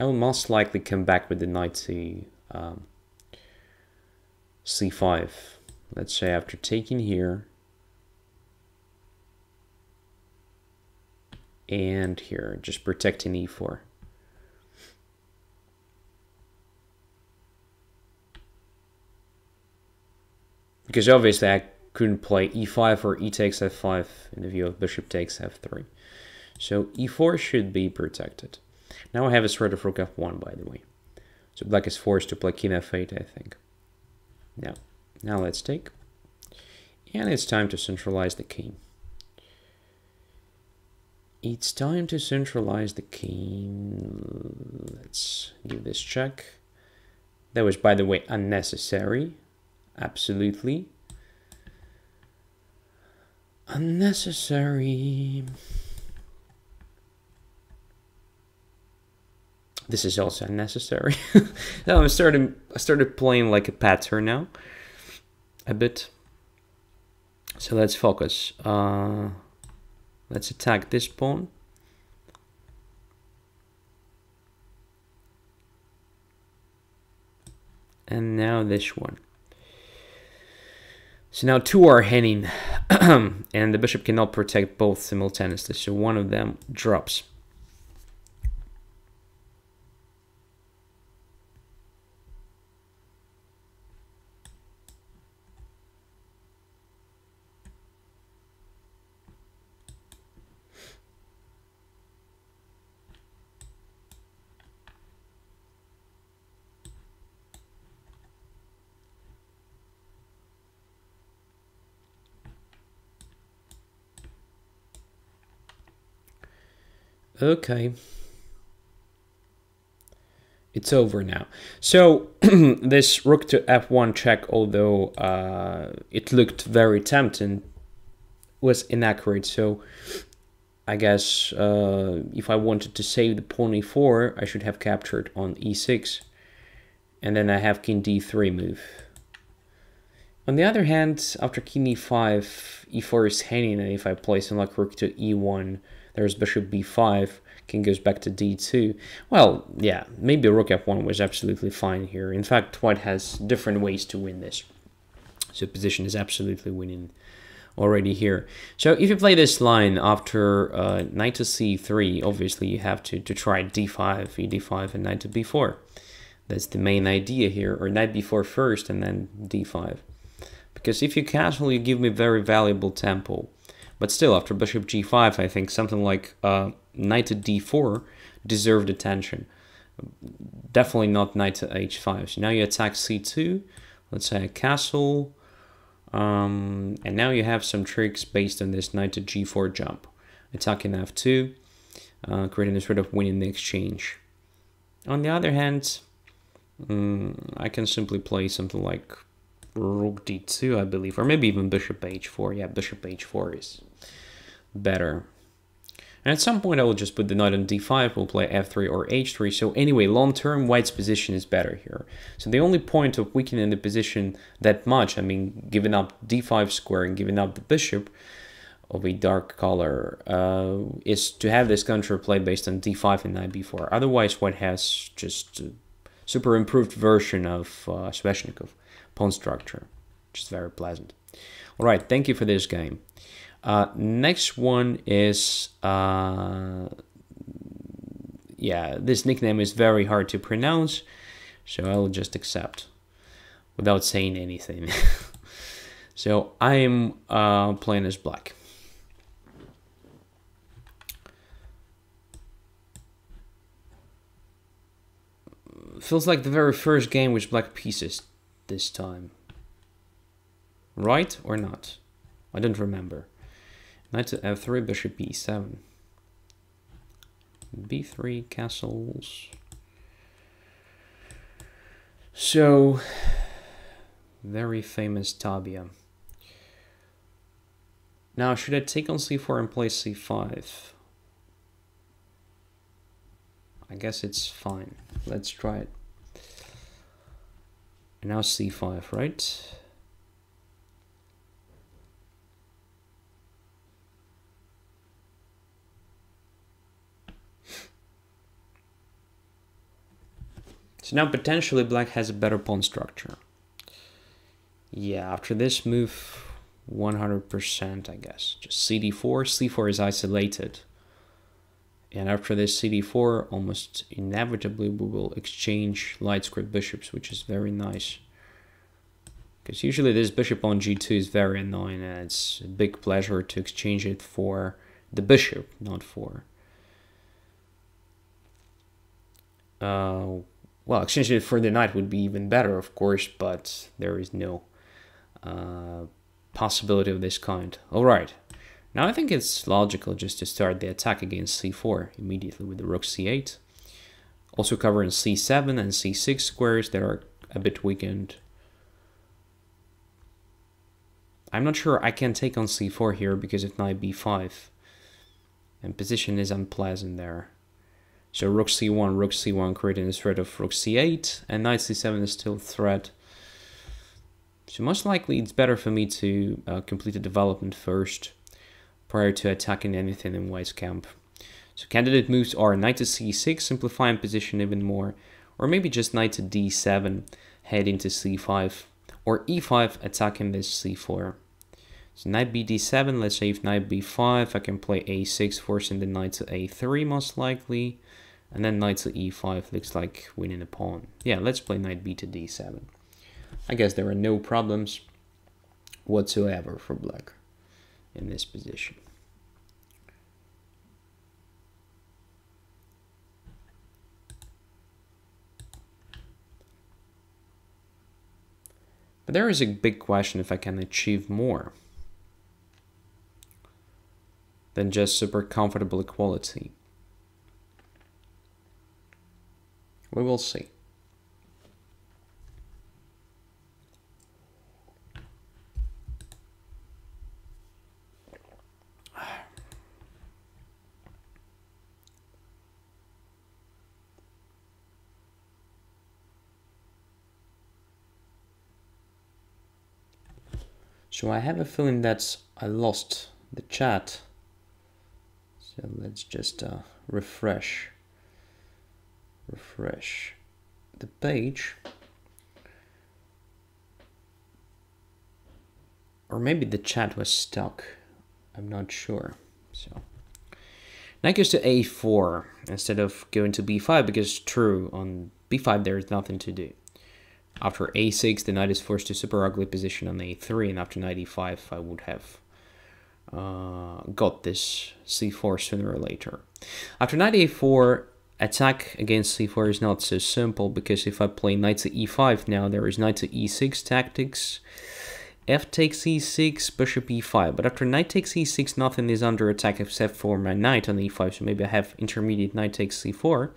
I will most likely come back with the knight to um, c5. Let's say after taking here, and here, just protecting e4. Because obviously I couldn't play e5 or e takes f5 in the view of bishop takes f3. So e4 should be protected. Now I have a threat of rook f1, by the way. So black is forced to play king f8, I think. Now, now let's take. And it's time to centralize the king. It's time to centralize the king. Let's give this check. That was, by the way, unnecessary. Absolutely. Unnecessary. This is also unnecessary. now I started I started playing like a pattern now. A bit. So let's focus. Uh Let's attack this pawn. And now this one. So now two are hanging, [CLEARS THROAT] and the bishop cannot protect both simultaneously, so one of them drops. Okay. it's over now. So [CLEARS THROAT] this rook to f1 check, although uh, it looked very tempting, was inaccurate. So I guess uh, if I wanted to save the pawn e4, I should have captured on e6. And then I have king d3 move. On the other hand, after king e5, e4 is hanging, and if I play some like rook to e1, there's bishop b5, king goes back to d2. Well, yeah, maybe rook f1 was absolutely fine here. In fact, white has different ways to win this. So position is absolutely winning already here. So if you play this line after uh, knight to c3, obviously you have to, to try d5, e5, and knight to b4. That's the main idea here, or knight b4 first and then d5. Because if you castle, you give me very valuable tempo. But still, after bishop g5, I think something like uh, knight to d4 deserved attention. Definitely not knight to h5. So now you attack c2. Let's say a castle. Um, and now you have some tricks based on this knight to g4 jump. Attacking f2, uh, creating a sort of win in the exchange. On the other hand, um, I can simply play something like rook d2, I believe, or maybe even bishop h4. Yeah, bishop h4 is better. And at some point I will just put the knight on d5, we'll play f3 or h3. So anyway, long term, white's position is better here. So the only point of weakening the position that much, I mean, giving up d5 square and giving up the bishop of a dark color, uh, is to have this counter play based on d5 and knight b4. Otherwise, white has just a super improved version of uh, Sveshnikov pawn structure, which is very pleasant. All right, thank you for this game. Uh, next one is, uh, yeah, this nickname is very hard to pronounce, so I will just accept without saying anything. [LAUGHS] so I'm uh, playing as black. Feels like the very first game with black pieces this time. Right or not? I don't remember. Knight to f3, bishop e7. b3 castles. So, very famous Tabia. Now, should I take on c4 and play c5? I guess it's fine. Let's try it. And now c5, right? So now potentially black has a better pawn structure. Yeah, after this move, 100% I guess. Just cd4, c4 is isolated. And after this cd4, almost inevitably we will exchange light squared bishops, which is very nice. Because usually this bishop on g2 is very annoying and it's a big pleasure to exchange it for the bishop, not for... Uh, well, it for the knight would be even better, of course, but there is no uh, possibility of this kind. All right. Now I think it's logical just to start the attack against c4 immediately with the rook c8. Also covering c7 and c6 squares that are a bit weakened. I'm not sure I can take on c4 here because of knight b5. And position is unpleasant there. So rook c1, rook c1 creating a threat of rook c8, and knight c7 is still threat. So most likely it's better for me to uh, complete the development first, prior to attacking anything in white's camp. So candidate moves are knight to c6, simplifying position even more, or maybe just knight to d7, heading to c5, or e5, attacking this c4. So knight b d7, let's say if knight b5, I can play a6, forcing the knight to a3 most likely. And then knight to e5 looks like winning a pawn. Yeah, let's play knight b to d7. I guess there are no problems whatsoever for black in this position. But there is a big question if I can achieve more than just super comfortable equality. We will see. So I have a feeling that I lost the chat. So let's just uh, refresh, refresh the page. Or maybe the chat was stuck. I'm not sure. So knight goes to a4 instead of going to b5 because true on b5 there is nothing to do. After a6, the knight is forced to super ugly position on a3, and after knight e5, I would have uh, got this c4 sooner or later. After knight a4, attack against c4 is not so simple, because if I play knight to e5 now, there is knight to e6 tactics, f takes e6, bishop e5, but after knight takes e6, nothing is under attack except for my knight on e5, so maybe I have intermediate knight takes c4,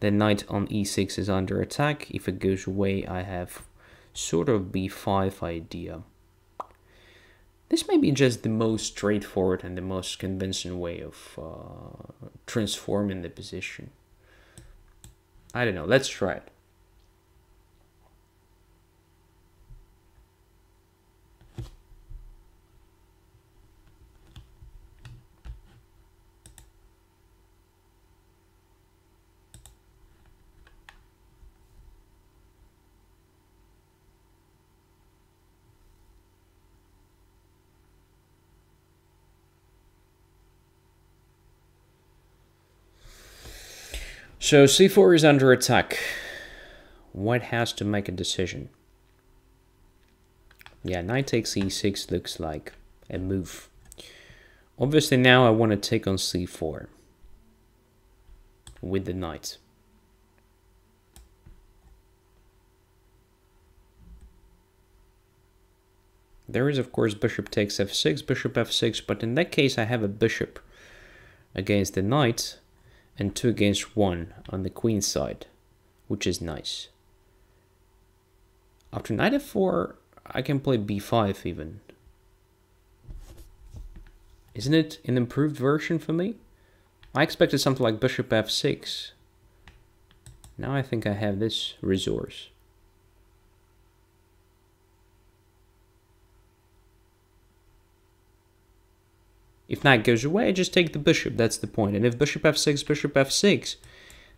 then knight on e6 is under attack. If it goes away, I have sort of b5 idea. This may be just the most straightforward and the most convincing way of uh, transforming the position. I don't know, let's try it. So c4 is under attack. White has to make a decision. Yeah, knight takes e6 looks like a move. Obviously now I want to take on c4 with the knight. There is of course bishop takes f6, bishop f6, but in that case I have a bishop against the knight and 2 against 1 on the queen side, which is nice. After knight f4, I can play b5 even. Isn't it an improved version for me? I expected something like bishop f6. Now I think I have this resource. If knight goes away, just take the bishop, that's the point. And if bishop f6, bishop f6,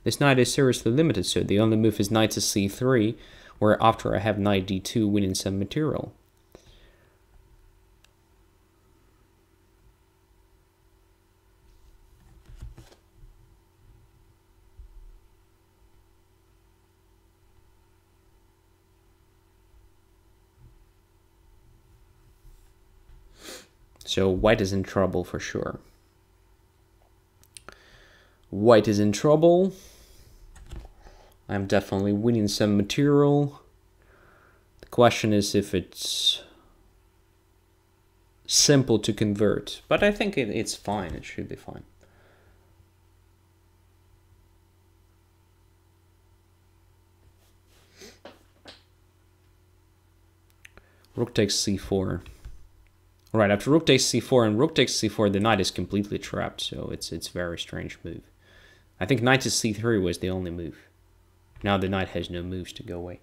this knight is seriously limited, so the only move is knight to c3, where after I have knight d2 winning some material. So white is in trouble for sure. White is in trouble. I'm definitely winning some material. The question is if it's simple to convert, but I think it, it's fine. It should be fine. Rook takes c4. Right, after rook takes c4 and rook takes c4, the knight is completely trapped, so it's it's very strange move. I think knight to c3 was the only move. Now the knight has no moves to go away.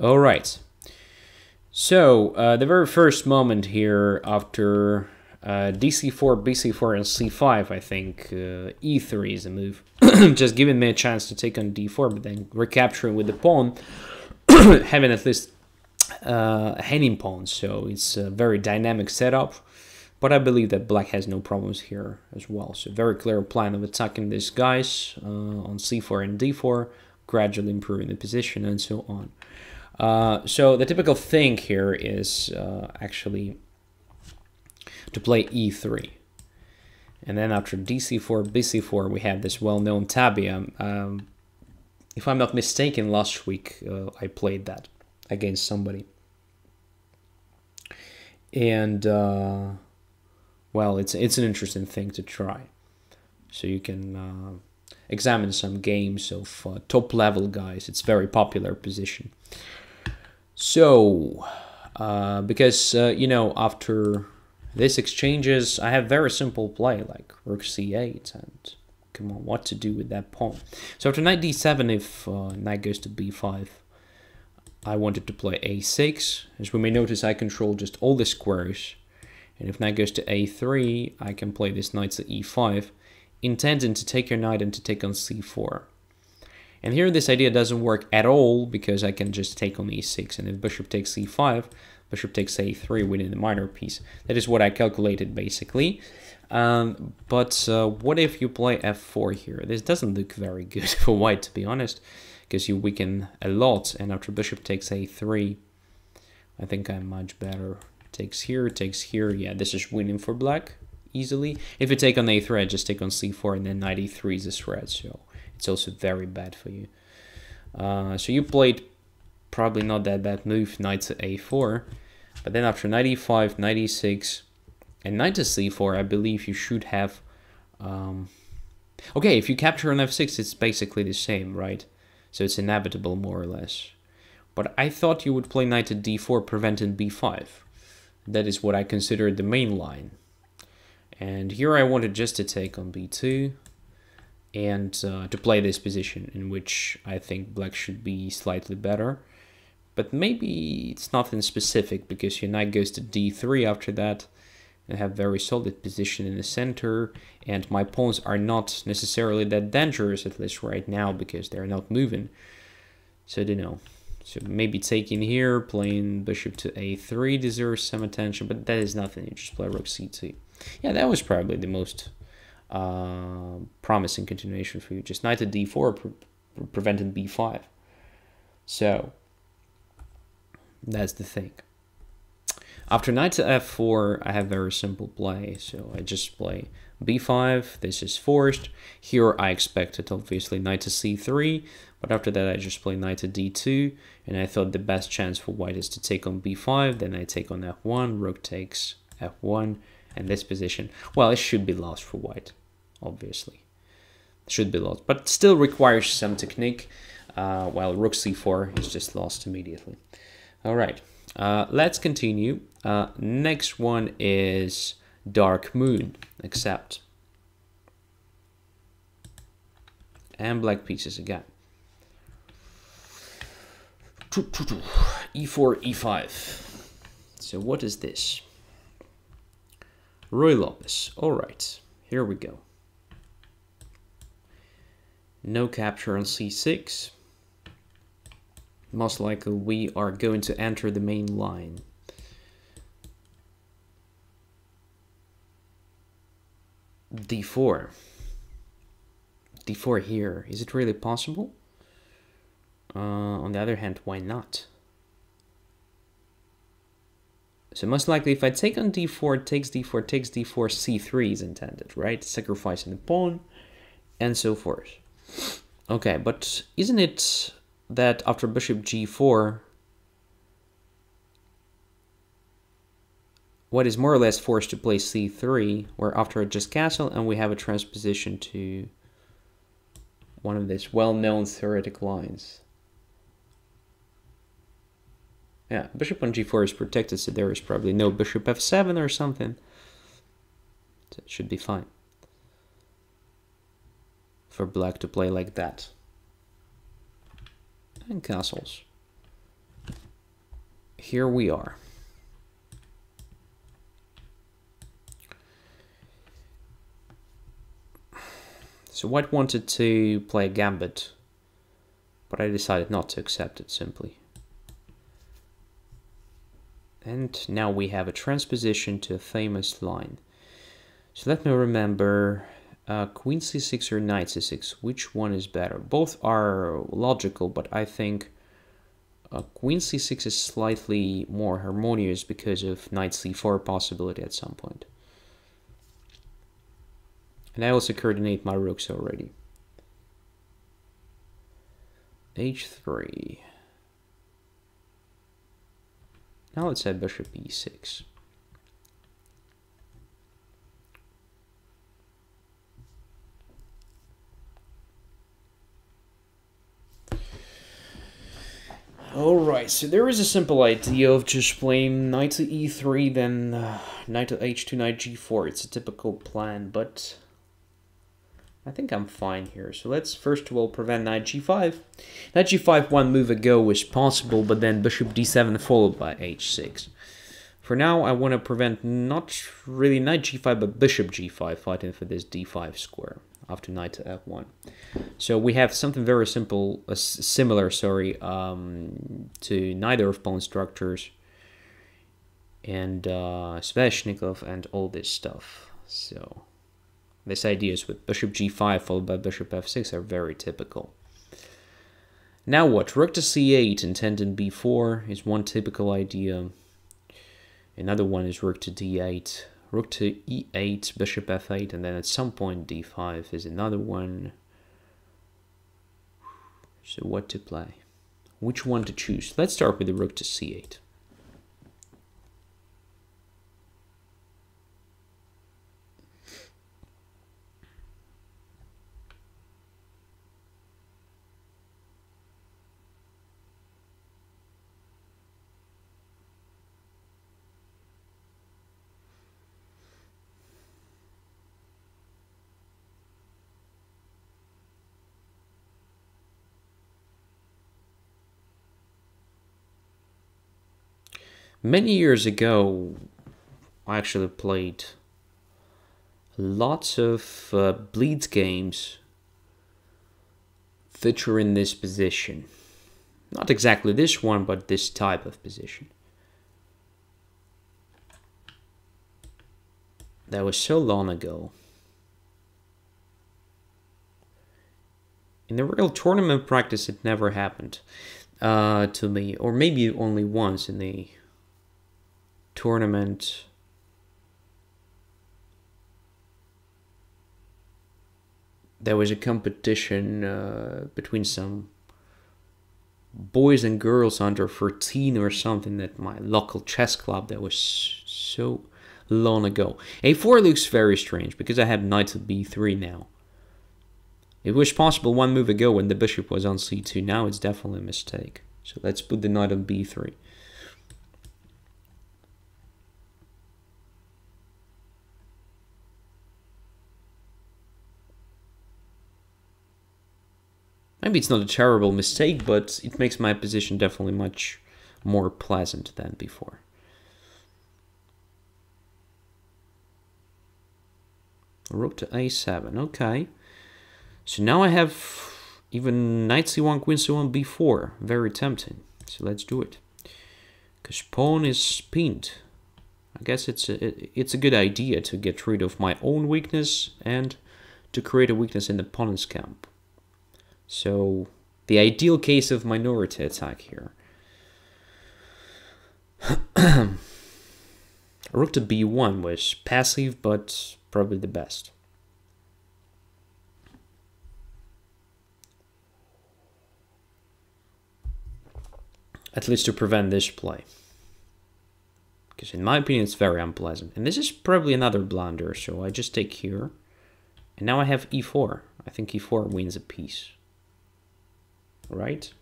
All right. So uh, the very first moment here after uh, DC4, BC4, and C5, I think uh, E3 is a move. [CLEARS THROAT] Just giving me a chance to take on D4, but then recapturing with the pawn, [CLEARS THROAT] having at least uh, hanging pawn. So it's a very dynamic setup. But I believe that black has no problems here as well. So very clear plan of attacking these guys uh, on C4 and D4, gradually improving the position and so on. Uh, so the typical thing here is uh, actually to play e3. And then after dc4, bc4, we have this well-known tabia. Um, if I'm not mistaken, last week uh, I played that against somebody. and uh, well, it's it's an interesting thing to try. So you can uh, examine some games of uh, top level guys. It's very popular position. So, uh, because uh, you know after this exchanges, I have very simple play like rook c8 and come on, what to do with that pawn. So after knight d7, if uh, knight goes to b5, I wanted to play a6. As we may notice, I control just all the squares. And if knight goes to a3, I can play this knight to e5, intending to take your knight and to take on c4. And here this idea doesn't work at all because I can just take on e6. And if bishop takes c5, bishop takes a3 winning the minor piece. That is what I calculated basically. Um, but uh, what if you play f4 here? This doesn't look very good [LAUGHS] for white, to be honest, because you weaken a lot. And after bishop takes a3, I think I'm much better. Takes here, takes here. Yeah, this is winning for black easily. If you take on a3, I just take on c4, and then knight e3 is a threat, so it's also very bad for you. Uh, so you played probably not that bad move, knight to a4. But then after knight e5, knight e6, and knight to c4, I believe you should have... Um, okay, if you capture on f6, it's basically the same, right? So it's inevitable, more or less. But I thought you would play knight to d4, preventing b5. That is what I considered the main line. And here I wanted just to take on b2 and uh, to play this position in which I think black should be slightly better. But maybe it's nothing specific because your knight goes to d3 after that and have very solid position in the center. And my pawns are not necessarily that dangerous at least right now because they're not moving. So don't know so maybe taking here playing bishop to a3 deserves some attention but that is nothing. You just play rook c2 yeah that was probably the most uh, promising continuation for you. Just knight to d4 pre preventing b5 so that's the thing after knight to f4, I have very simple play. So I just play b5, this is forced. Here I expected, obviously, knight to c3, but after that I just play knight to d2, and I thought the best chance for white is to take on b5, then I take on f1, rook takes f1, and this position, well, it should be lost for white, obviously. It Should be lost, but still requires some technique, uh, while rook c4 is just lost immediately. All right. Uh, let's continue. Uh, next one is Dark Moon, accept. And black pieces again. E4, E5. So what is this? Ruy Lopez. All right, here we go. No capture on C6 most likely we are going to enter the main line. d4. d4 here. Is it really possible? Uh, on the other hand, why not? So most likely if I take on d4, takes d4, takes d4, c3 is intended, right? Sacrificing the pawn, and so forth. Okay, but isn't it that after bishop g4, what is more or less forced to play c3, where after it just castle and we have a transposition to one of these well-known theoretic lines. Yeah, bishop on g4 is protected, so there is probably no bishop f7 or something. So it should be fine for black to play like that and castles. Here we are. So White wanted to play gambit, but I decided not to accept it simply. And now we have a transposition to a famous line. So let me remember uh, queen c6 or knight c6, which one is better? Both are logical, but I think uh, queen c6 is slightly more harmonious because of knight c4 possibility at some point. And I also coordinate my rooks already. h3. Now let's add bishop e6. Alright, so there is a simple idea of just playing knight to e3, then uh, knight to h2, knight g4. It's a typical plan, but I think I'm fine here. So let's first of all prevent knight g5. Knight g5 one move ago was possible, but then bishop d7 followed by h6. For now, I want to prevent not really knight g5, but bishop g5 fighting for this d5 square after knight to f1. So we have something very simple, uh, similar, sorry, um, to Najdorf pawn structures and uh, Sveshnikov and all this stuff. So these ideas with bishop g5 followed by bishop f6 are very typical. Now what? Rook to c8 and tendon b4 is one typical idea. Another one is rook to d8 rook to e8, bishop f8, and then at some point d5 is another one. So what to play? Which one to choose? Let's start with the rook to c8. Many years ago, I actually played lots of uh, Blitz games featuring this position. Not exactly this one, but this type of position. That was so long ago. In the real tournament practice, it never happened uh, to me, or maybe only once in the tournament there was a competition uh, between some boys and girls under 13 or something at my local chess club that was so long ago. A4 looks very strange because I have knight to b3 now. It was possible one move ago when the bishop was on c2. Now it's definitely a mistake. So let's put the knight on b3. Maybe it's not a terrible mistake, but it makes my position definitely much more pleasant than before. Rook to a7, okay. So now I have even knight c1, queen c1, b4. Very tempting. So let's do it. Because pawn is pinned. I guess it's a, it's a good idea to get rid of my own weakness and to create a weakness in the opponent's camp. So the ideal case of minority attack here. [CLEARS THROAT] Rook to b1 was passive, but probably the best. At least to prevent this play. Because in my opinion, it's very unpleasant. And this is probably another blunder, so I just take here. And now I have e4. I think e4 wins a piece right?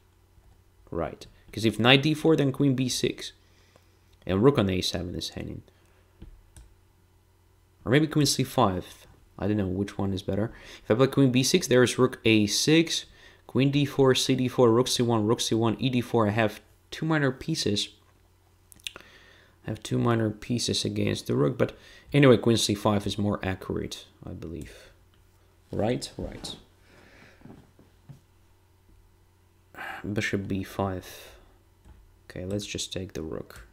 Right. Because if knight d4, then queen b6. And rook on a7 is hanging. Or maybe queen c5. I don't know which one is better. If I play queen b6, there's rook a6, queen d4, cd4, rook c1, rook c1, ed4. I have two minor pieces. I have two minor pieces against the rook, but anyway, queen c5 is more accurate, I believe. Right? Right. Bishop b5. Okay, let's just take the rook.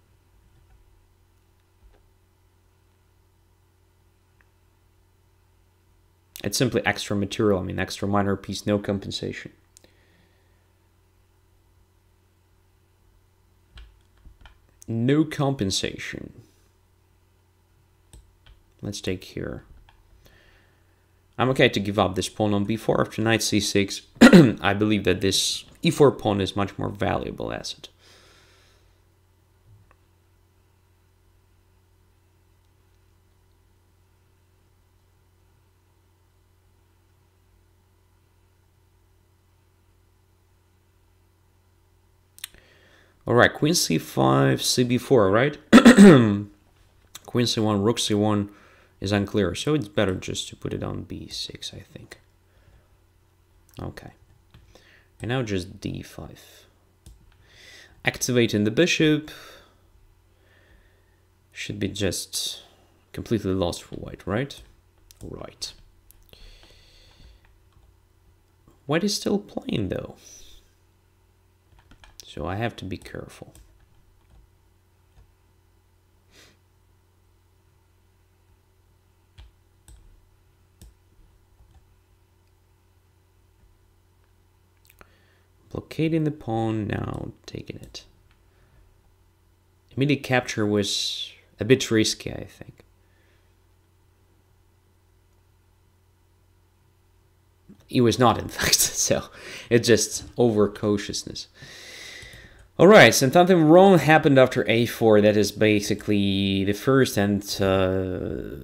It's simply extra material, I mean extra minor piece, no compensation. No compensation. Let's take here. I'm okay to give up this pawn on b4 after knight c6. [CLEARS THROAT] I believe that this e4 pawn is much more valuable asset. All right, queen c5, cb4, right? [CLEARS THROAT] queen c1, rook c1 is unclear, so it's better just to put it on b6, I think. Okay. And now just d5. Activating the bishop should be just completely lost for white, right? Right. White is still playing though. So I have to be careful. Blockading the pawn, now taking it. Immediate capture was a bit risky, I think. It was not, in [LAUGHS] fact, so it's just overcautiousness. Alright, so something wrong happened after a4. That is basically the first and uh,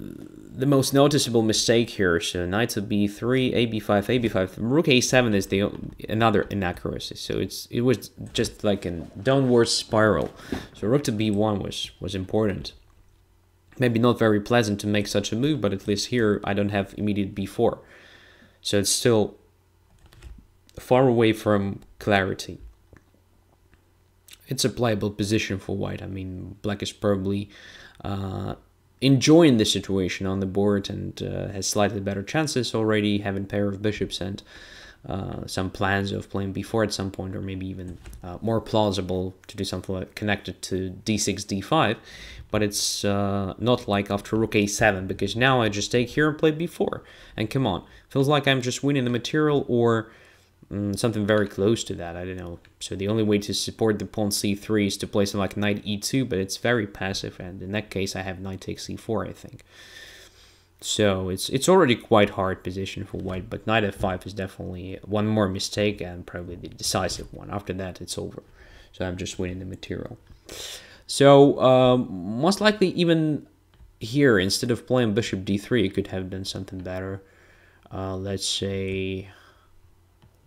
the most noticeable mistake here. So knight to b3, a b5, a b5. Rook a7 is the another inaccuracy. So it's it was just like a downward spiral. So rook to b1 was was important. Maybe not very pleasant to make such a move, but at least here I don't have immediate b4. So it's still far away from clarity. It's a playable position for white. I mean, black is probably uh, enjoying the situation on the board and uh, has slightly better chances already, having pair of bishops and uh, some plans of playing b4 at some point, or maybe even uh, more plausible to do something like connected to d6, d5. But it's uh, not like after rook a7, because now I just take here and play b4. And come on, feels like I'm just winning the material or Mm, something very close to that. I don't know. So the only way to support the pawn c3 is to play something like knight e2, but it's very passive, and in that case I have knight takes c4, I think. So it's it's already quite hard position for white, but knight f5 is definitely one more mistake and probably the decisive one. After that, it's over. So I'm just winning the material. So um, most likely even here, instead of playing bishop d3, you could have done something better. Uh, let's say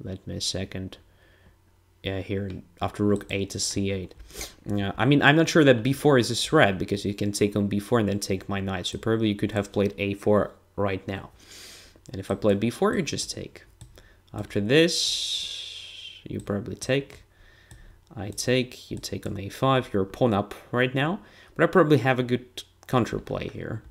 let me a second yeah, here after rook a to c8. Yeah, I mean, I'm not sure that b4 is a threat because you can take on b4 and then take my knight. So probably you could have played a4 right now. And if I play b4, you just take. After this, you probably take. I take, you take on a5, you're pawn up right now. But I probably have a good counterplay here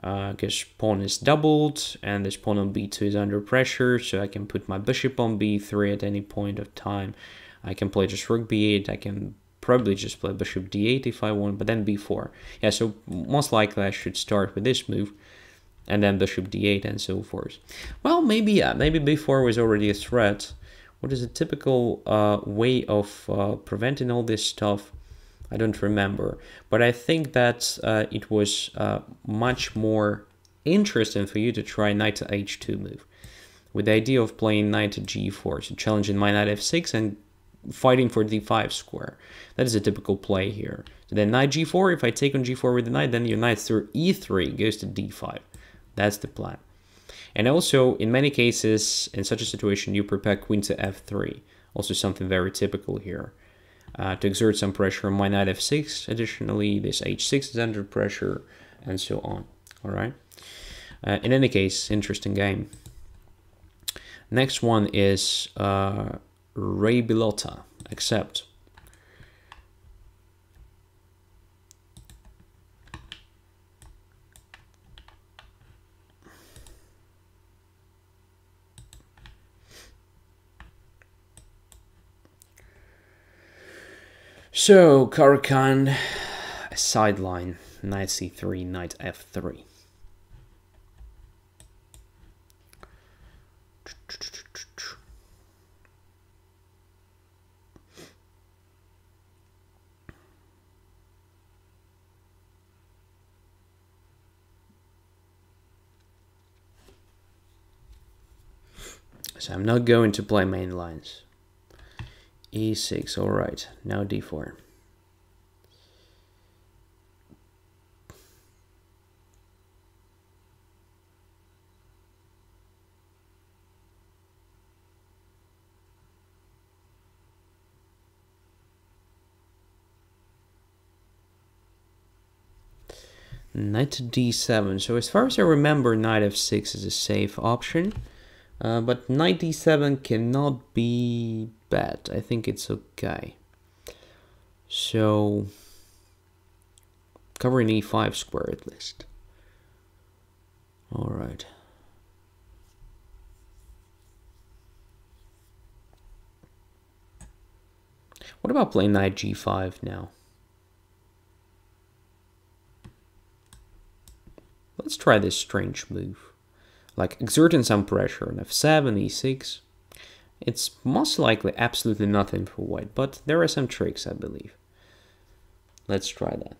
because uh, pawn is doubled and this pawn on b2 is under pressure so I can put my bishop on b3 at any point of time. I can play just rook b8 I can probably just play bishop d8 if I want but then b4 yeah so most likely I should start with this move and then bishop d8 and so forth. Well maybe yeah maybe b4 was already a threat. What is a typical uh, way of uh, preventing all this stuff I don't remember, but I think that uh, it was uh, much more interesting for you to try knight to h2 move, with the idea of playing knight to g4, so challenging my knight f6 and fighting for d5 square. That is a typical play here. So then knight g4, if I take on g4 with the knight, then your knight through e3 goes to d5. That's the plan. And also, in many cases, in such a situation, you prepare queen to f3. Also something very typical here uh, to exert some pressure my knight f6. Additionally, this h6 is under pressure, and so on. All right. Uh, in any case, interesting game. Next one is uh, Ray Bilotta, accept. So, Caro-Kann, [SIGHS] sideline, knight c3, knight f3. So I'm not going to play main lines e6 all right now d4 Knight d7. So as far as I remember, knight f6 is a safe option. Uh, but 97 cannot be bad. I think it's okay. So covering e5 square at least. All right. What about playing knight g5 now? Let's try this strange move. Like exerting some pressure on f7, e6. It's most likely absolutely nothing for white, but there are some tricks, I believe. Let's try that.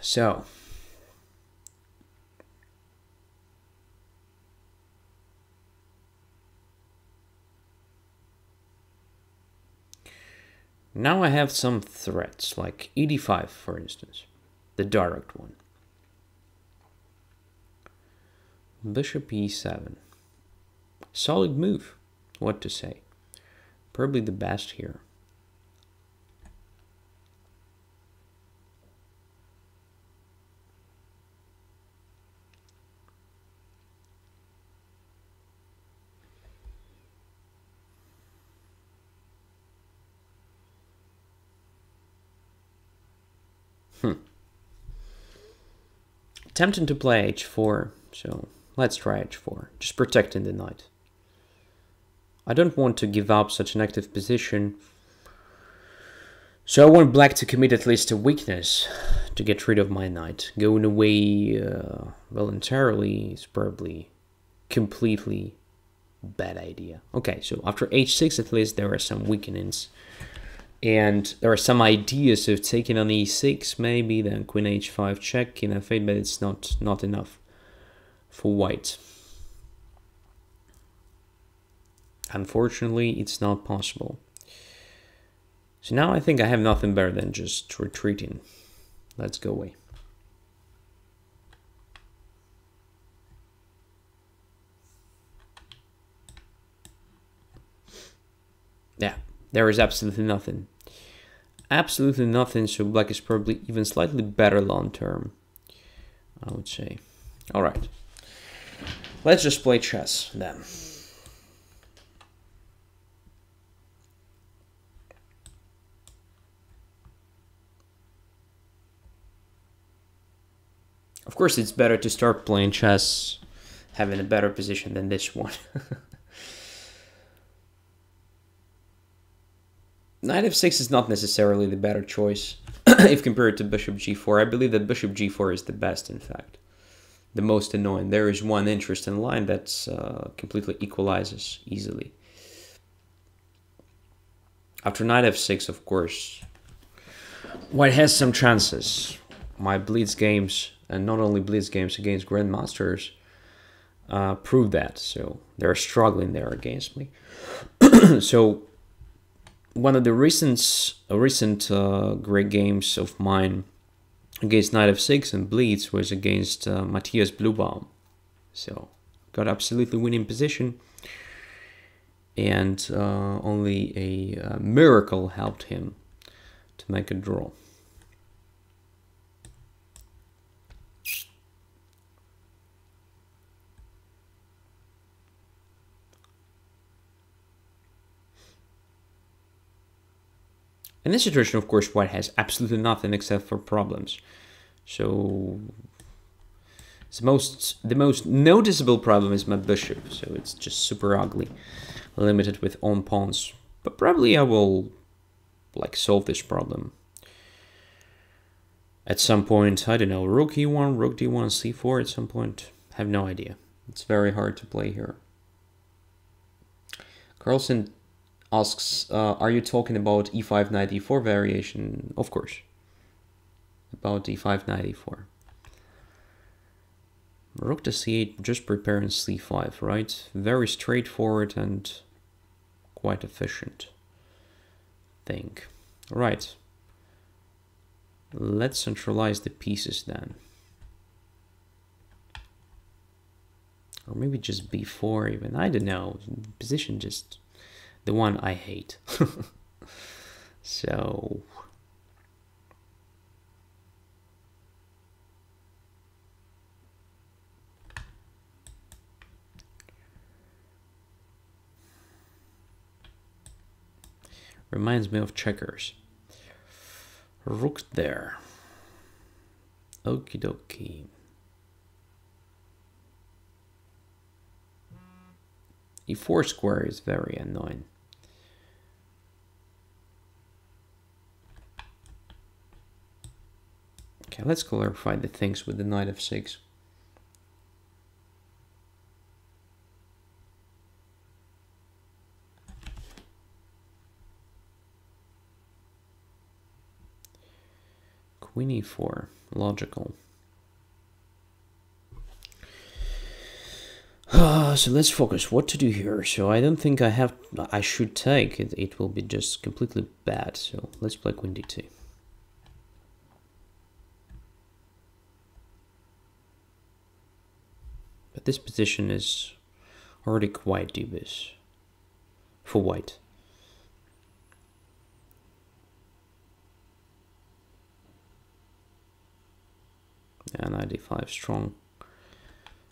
So, now I have some threats, like e5, for instance, the direct one. Bishop e7. Solid move, what to say. Probably the best here. Tempting to play h4, so let's try h4, just protecting the knight. I don't want to give up such an active position, so I want black to commit at least a weakness to get rid of my knight. Going away uh, voluntarily is probably completely bad idea. Okay, so after h6 at least there are some weakenings and there are some ideas of taking on e6 maybe then queen h5 check in f8 but it's not not enough for white. Unfortunately it's not possible. So now I think I have nothing better than just retreating. Let's go away. Yeah there is absolutely nothing. Absolutely nothing, so black is probably even slightly better long term, I would say. Alright. Let's just play chess then. Of course, it's better to start playing chess having a better position than this one. [LAUGHS] Knight f6 is not necessarily the better choice [CLEARS THROAT] if compared to bishop g4. I believe that bishop g4 is the best, in fact. The most annoying. There is one interesting line that uh, completely equalizes easily. After knight f6, of course, white has some chances. My blitz games, and not only blitz games against grandmasters, uh, prove that. So they're struggling there against me. [CLEARS THROAT] so one of the recent recent uh, great games of mine against knight f6 and Blitz was against uh, Matthias Bluebaum. So got absolutely winning position, and uh, only a uh, miracle helped him to make a draw. In this situation, of course, white has absolutely nothing except for problems. So the most the most noticeable problem is my bishop, so it's just super ugly, limited with own pawns. But probably I will like solve this problem at some point. I don't know, rook e1, rook d1, c4 at some point. Have no idea. It's very hard to play here. Carlsen asks, uh, are you talking about e5 knight e4 variation? Of course, about e5 knight e4. Rook to c8, just preparing c5, right? Very straightforward and quite efficient thing. Right. Let's centralize the pieces then. Or maybe just b4 even. I don't know. Position just the one I hate. [LAUGHS] so reminds me of checkers. Rook there. Okie dokie. E4 square is very annoying. Okay, let's clarify the things with the knight f6 Queen e4, logical. Uh, so let's focus what to do here. So I don't think I have, I should take it. It will be just completely bad. So let's play queen d2. But this position is already quite dubious for white. Yeah, 95 strong.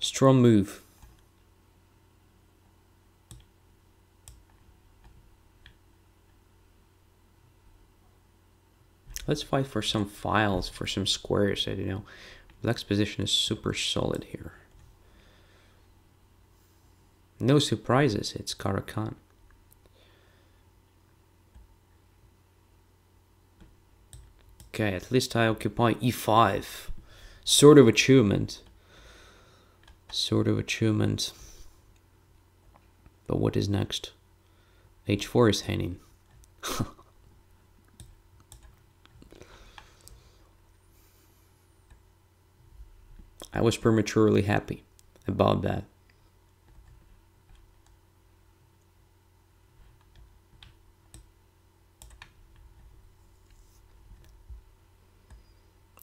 Strong move. Let's fight for some files, for some squares, I don't know. Black's position is super solid here. No surprises, it's Caro-Kann. Okay, at least I occupy e5. Sort of achievement. Sort of achievement. But what is next? h4 is hanging. [LAUGHS] I was prematurely happy about that.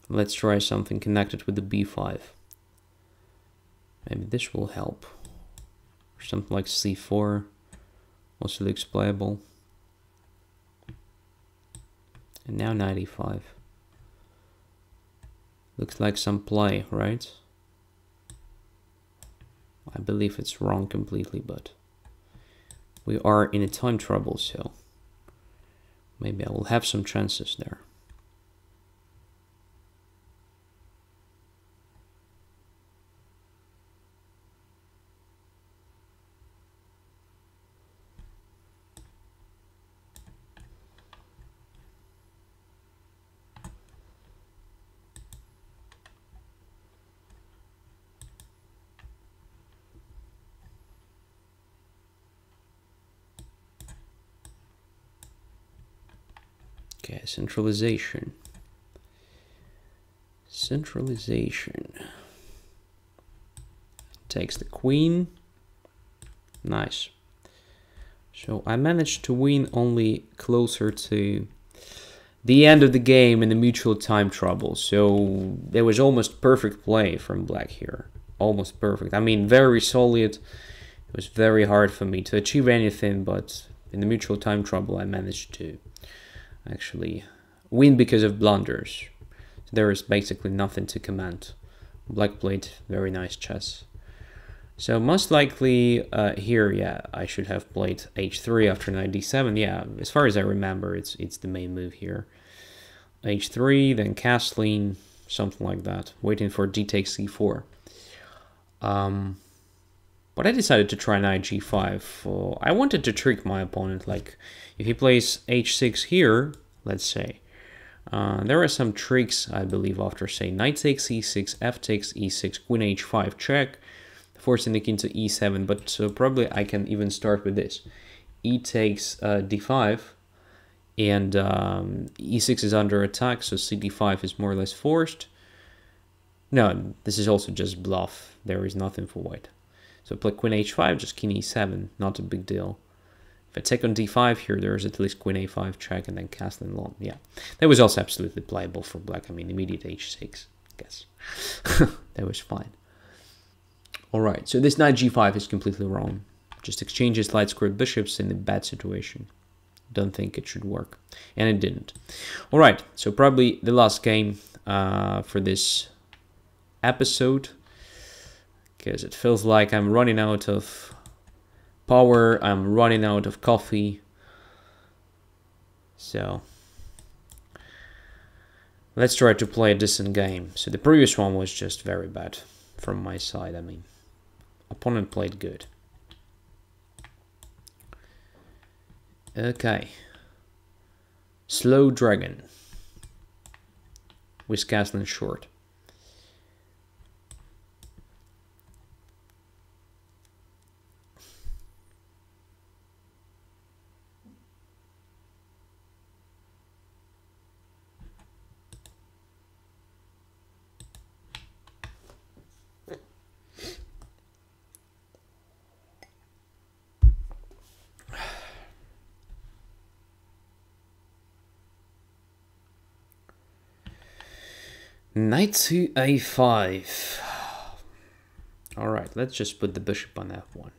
Let's try something connected with the b5. Maybe this will help. Or something like c4 also looks playable. And now 95. Looks like some play, right? I believe it's wrong completely, but we are in a time trouble, so maybe I will have some chances there. Okay, centralization. Centralization. Takes the queen. Nice. So I managed to win only closer to the end of the game in the mutual time trouble. So there was almost perfect play from black here. Almost perfect. I mean, very solid. It was very hard for me to achieve anything, but in the mutual time trouble, I managed to actually win because of blunders. There is basically nothing to comment. Black played very nice chess. So most likely uh, here, yeah, I should have played h3 after knight d7. Yeah, as far as I remember, it's it's the main move here. h3, then castling, something like that, waiting for d takes c4. Um, but I decided to try knight g5. Uh, I wanted to trick my opponent, like if he plays h6 here, let's say, uh, there are some tricks, I believe, after say knight takes e6, f takes e6, queen h5 check, forcing the king to e7, but uh, probably I can even start with this. e takes uh, d5, and um, e6 is under attack, so cd5 is more or less forced. No, this is also just bluff. There is nothing for white. So play queen h5, just king e7, not a big deal. If I take on d5 here, there's at least queen a5 check and then castle in long. Yeah, that was also absolutely playable for black. I mean, immediate h6, I guess. [LAUGHS] that was fine. All right, so this knight g5 is completely wrong. Just exchanges light squared bishops in a bad situation. Don't think it should work. And it didn't. All right, so probably the last game uh, for this episode. Because it feels like I'm running out of power. I'm running out of coffee. So let's try to play a decent game. So the previous one was just very bad from my side. I mean, opponent played good. Okay. Slow Dragon. With castle short. Knight to a5. Alright, let's just put the bishop on f1.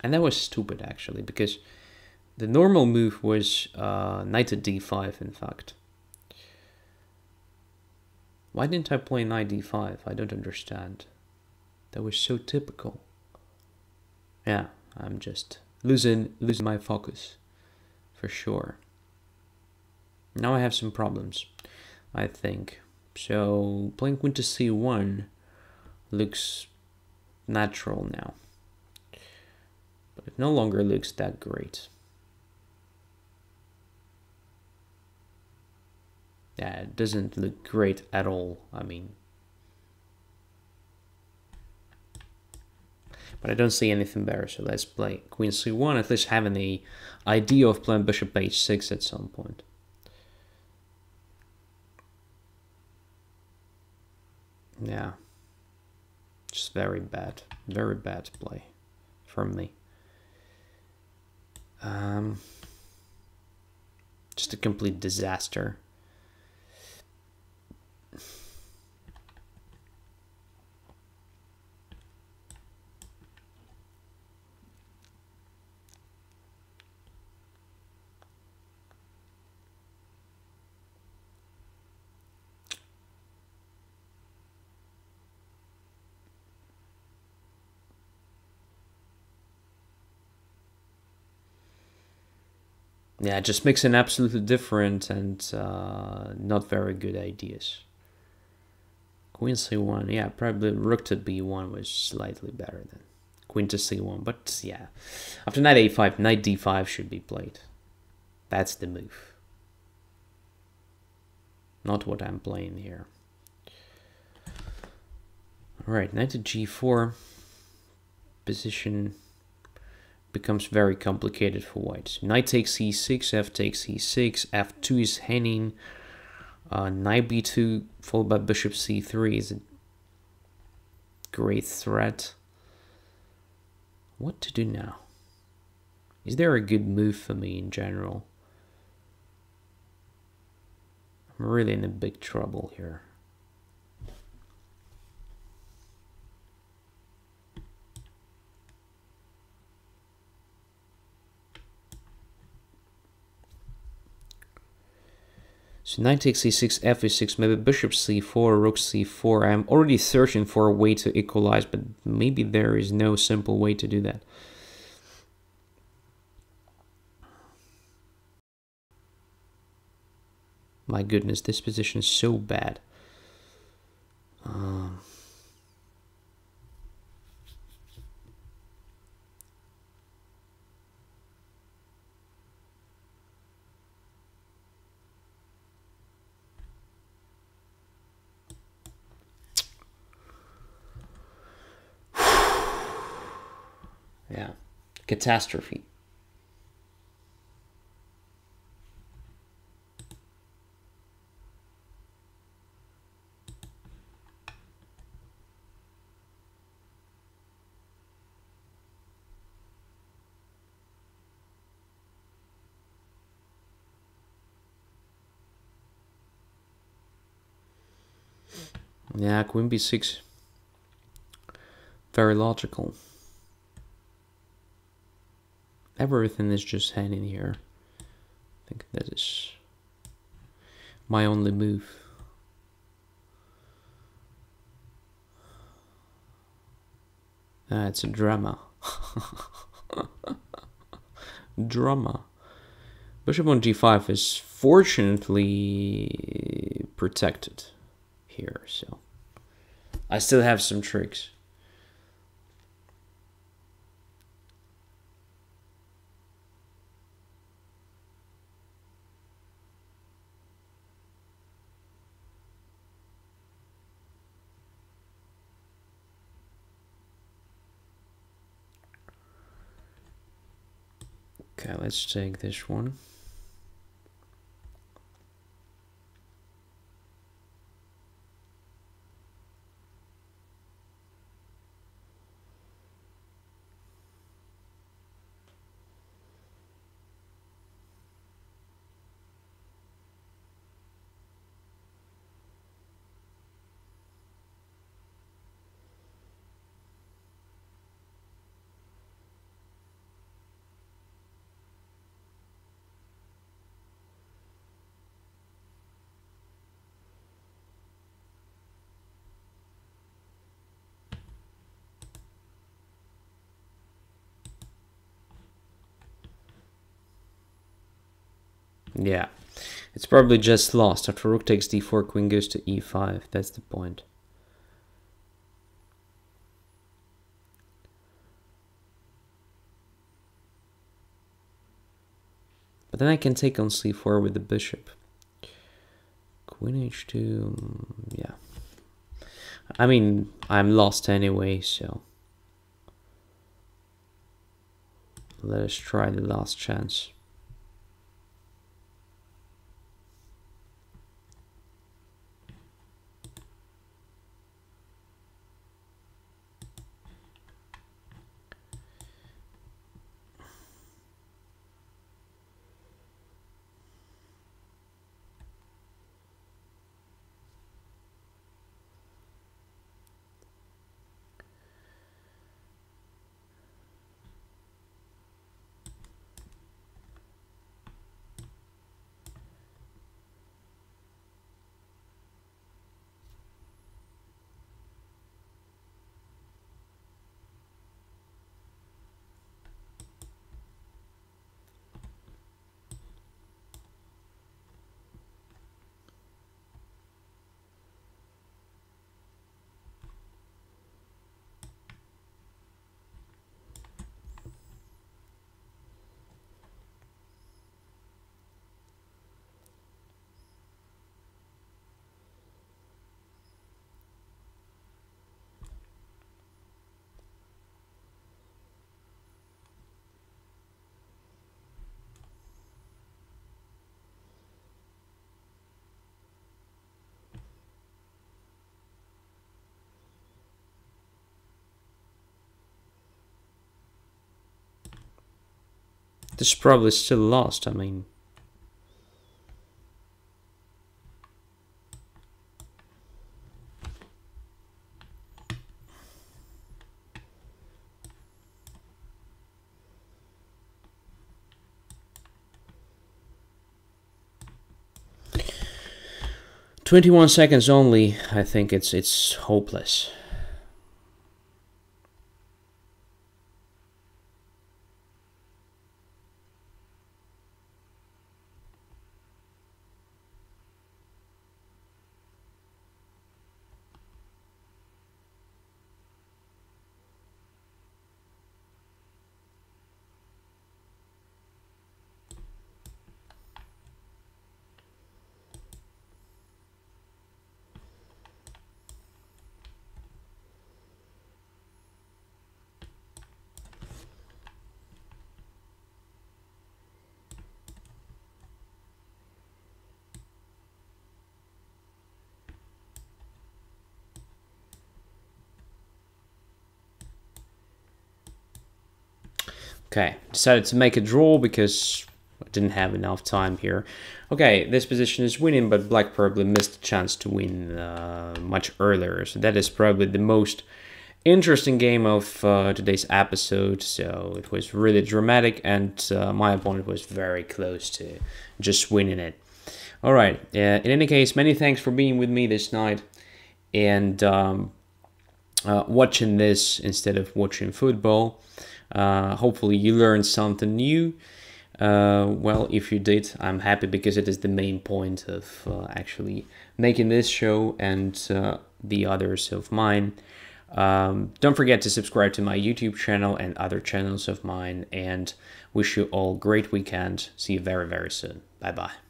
And that was stupid, actually, because the normal move was uh, knight to d5, in fact. Why didn't I play knight d5? I don't understand. That was so typical. Yeah, I'm just losing losing my focus, for sure. Now I have some problems, I think. So playing queen to c1 looks natural now. But it no longer looks that great. Yeah, it doesn't look great at all. I mean, but I don't see anything better. So let's play queen c1, at least having the idea of playing bishop h6 at some point. Yeah. Just very bad. Very bad play from me. Um, just a complete disaster. Yeah, just mixing absolutely different and uh, not very good ideas. Queen c1, yeah, probably rook to b1 was slightly better than queen to c1, but yeah. After knight a5, knight d5 should be played. That's the move. Not what I'm playing here. Alright, knight to g4. Position becomes very complicated for white. Knight takes e6, f takes e6, f2 is hanging, uh, knight b2 followed by bishop c3 is a great threat. What to do now? Is there a good move for me in general? I'm really in a big trouble here. So knight takes c6, f e6, maybe bishop c4, rook c4. I'm already searching for a way to equalize, but maybe there is no simple way to do that. My goodness, this position is so bad. catastrophe Yeah, queen b6. Very logical. Everything is just hanging here. I think that is my only move. Ah, it's a drama. [LAUGHS] drama. Bishop on g5 is fortunately protected here, so I still have some tricks. Okay, let's take this one. Yeah, it's probably just lost. After rook takes d4, queen goes to e5. That's the point. But then I can take on c4 with the bishop. Queen h2, mm, yeah. I mean, I'm lost anyway, so... Let us try the last chance. This is probably still lost, I mean. Twenty-one seconds only. I think it's it's hopeless. 'Kay, decided to make a draw because I didn't have enough time here. Okay, this position is winning, but black probably missed a chance to win uh, much earlier. So that is probably the most interesting game of uh, today's episode. So it was really dramatic, and uh, my opponent was very close to just winning it. All right. Uh, in any case, many thanks for being with me this night and um, uh, watching this instead of watching football. Uh, hopefully, you learned something new. Uh, well, if you did, I'm happy because it is the main point of uh, actually making this show and uh, the others of mine. Um, don't forget to subscribe to my YouTube channel and other channels of mine and wish you all great weekend. See you very, very soon. Bye bye.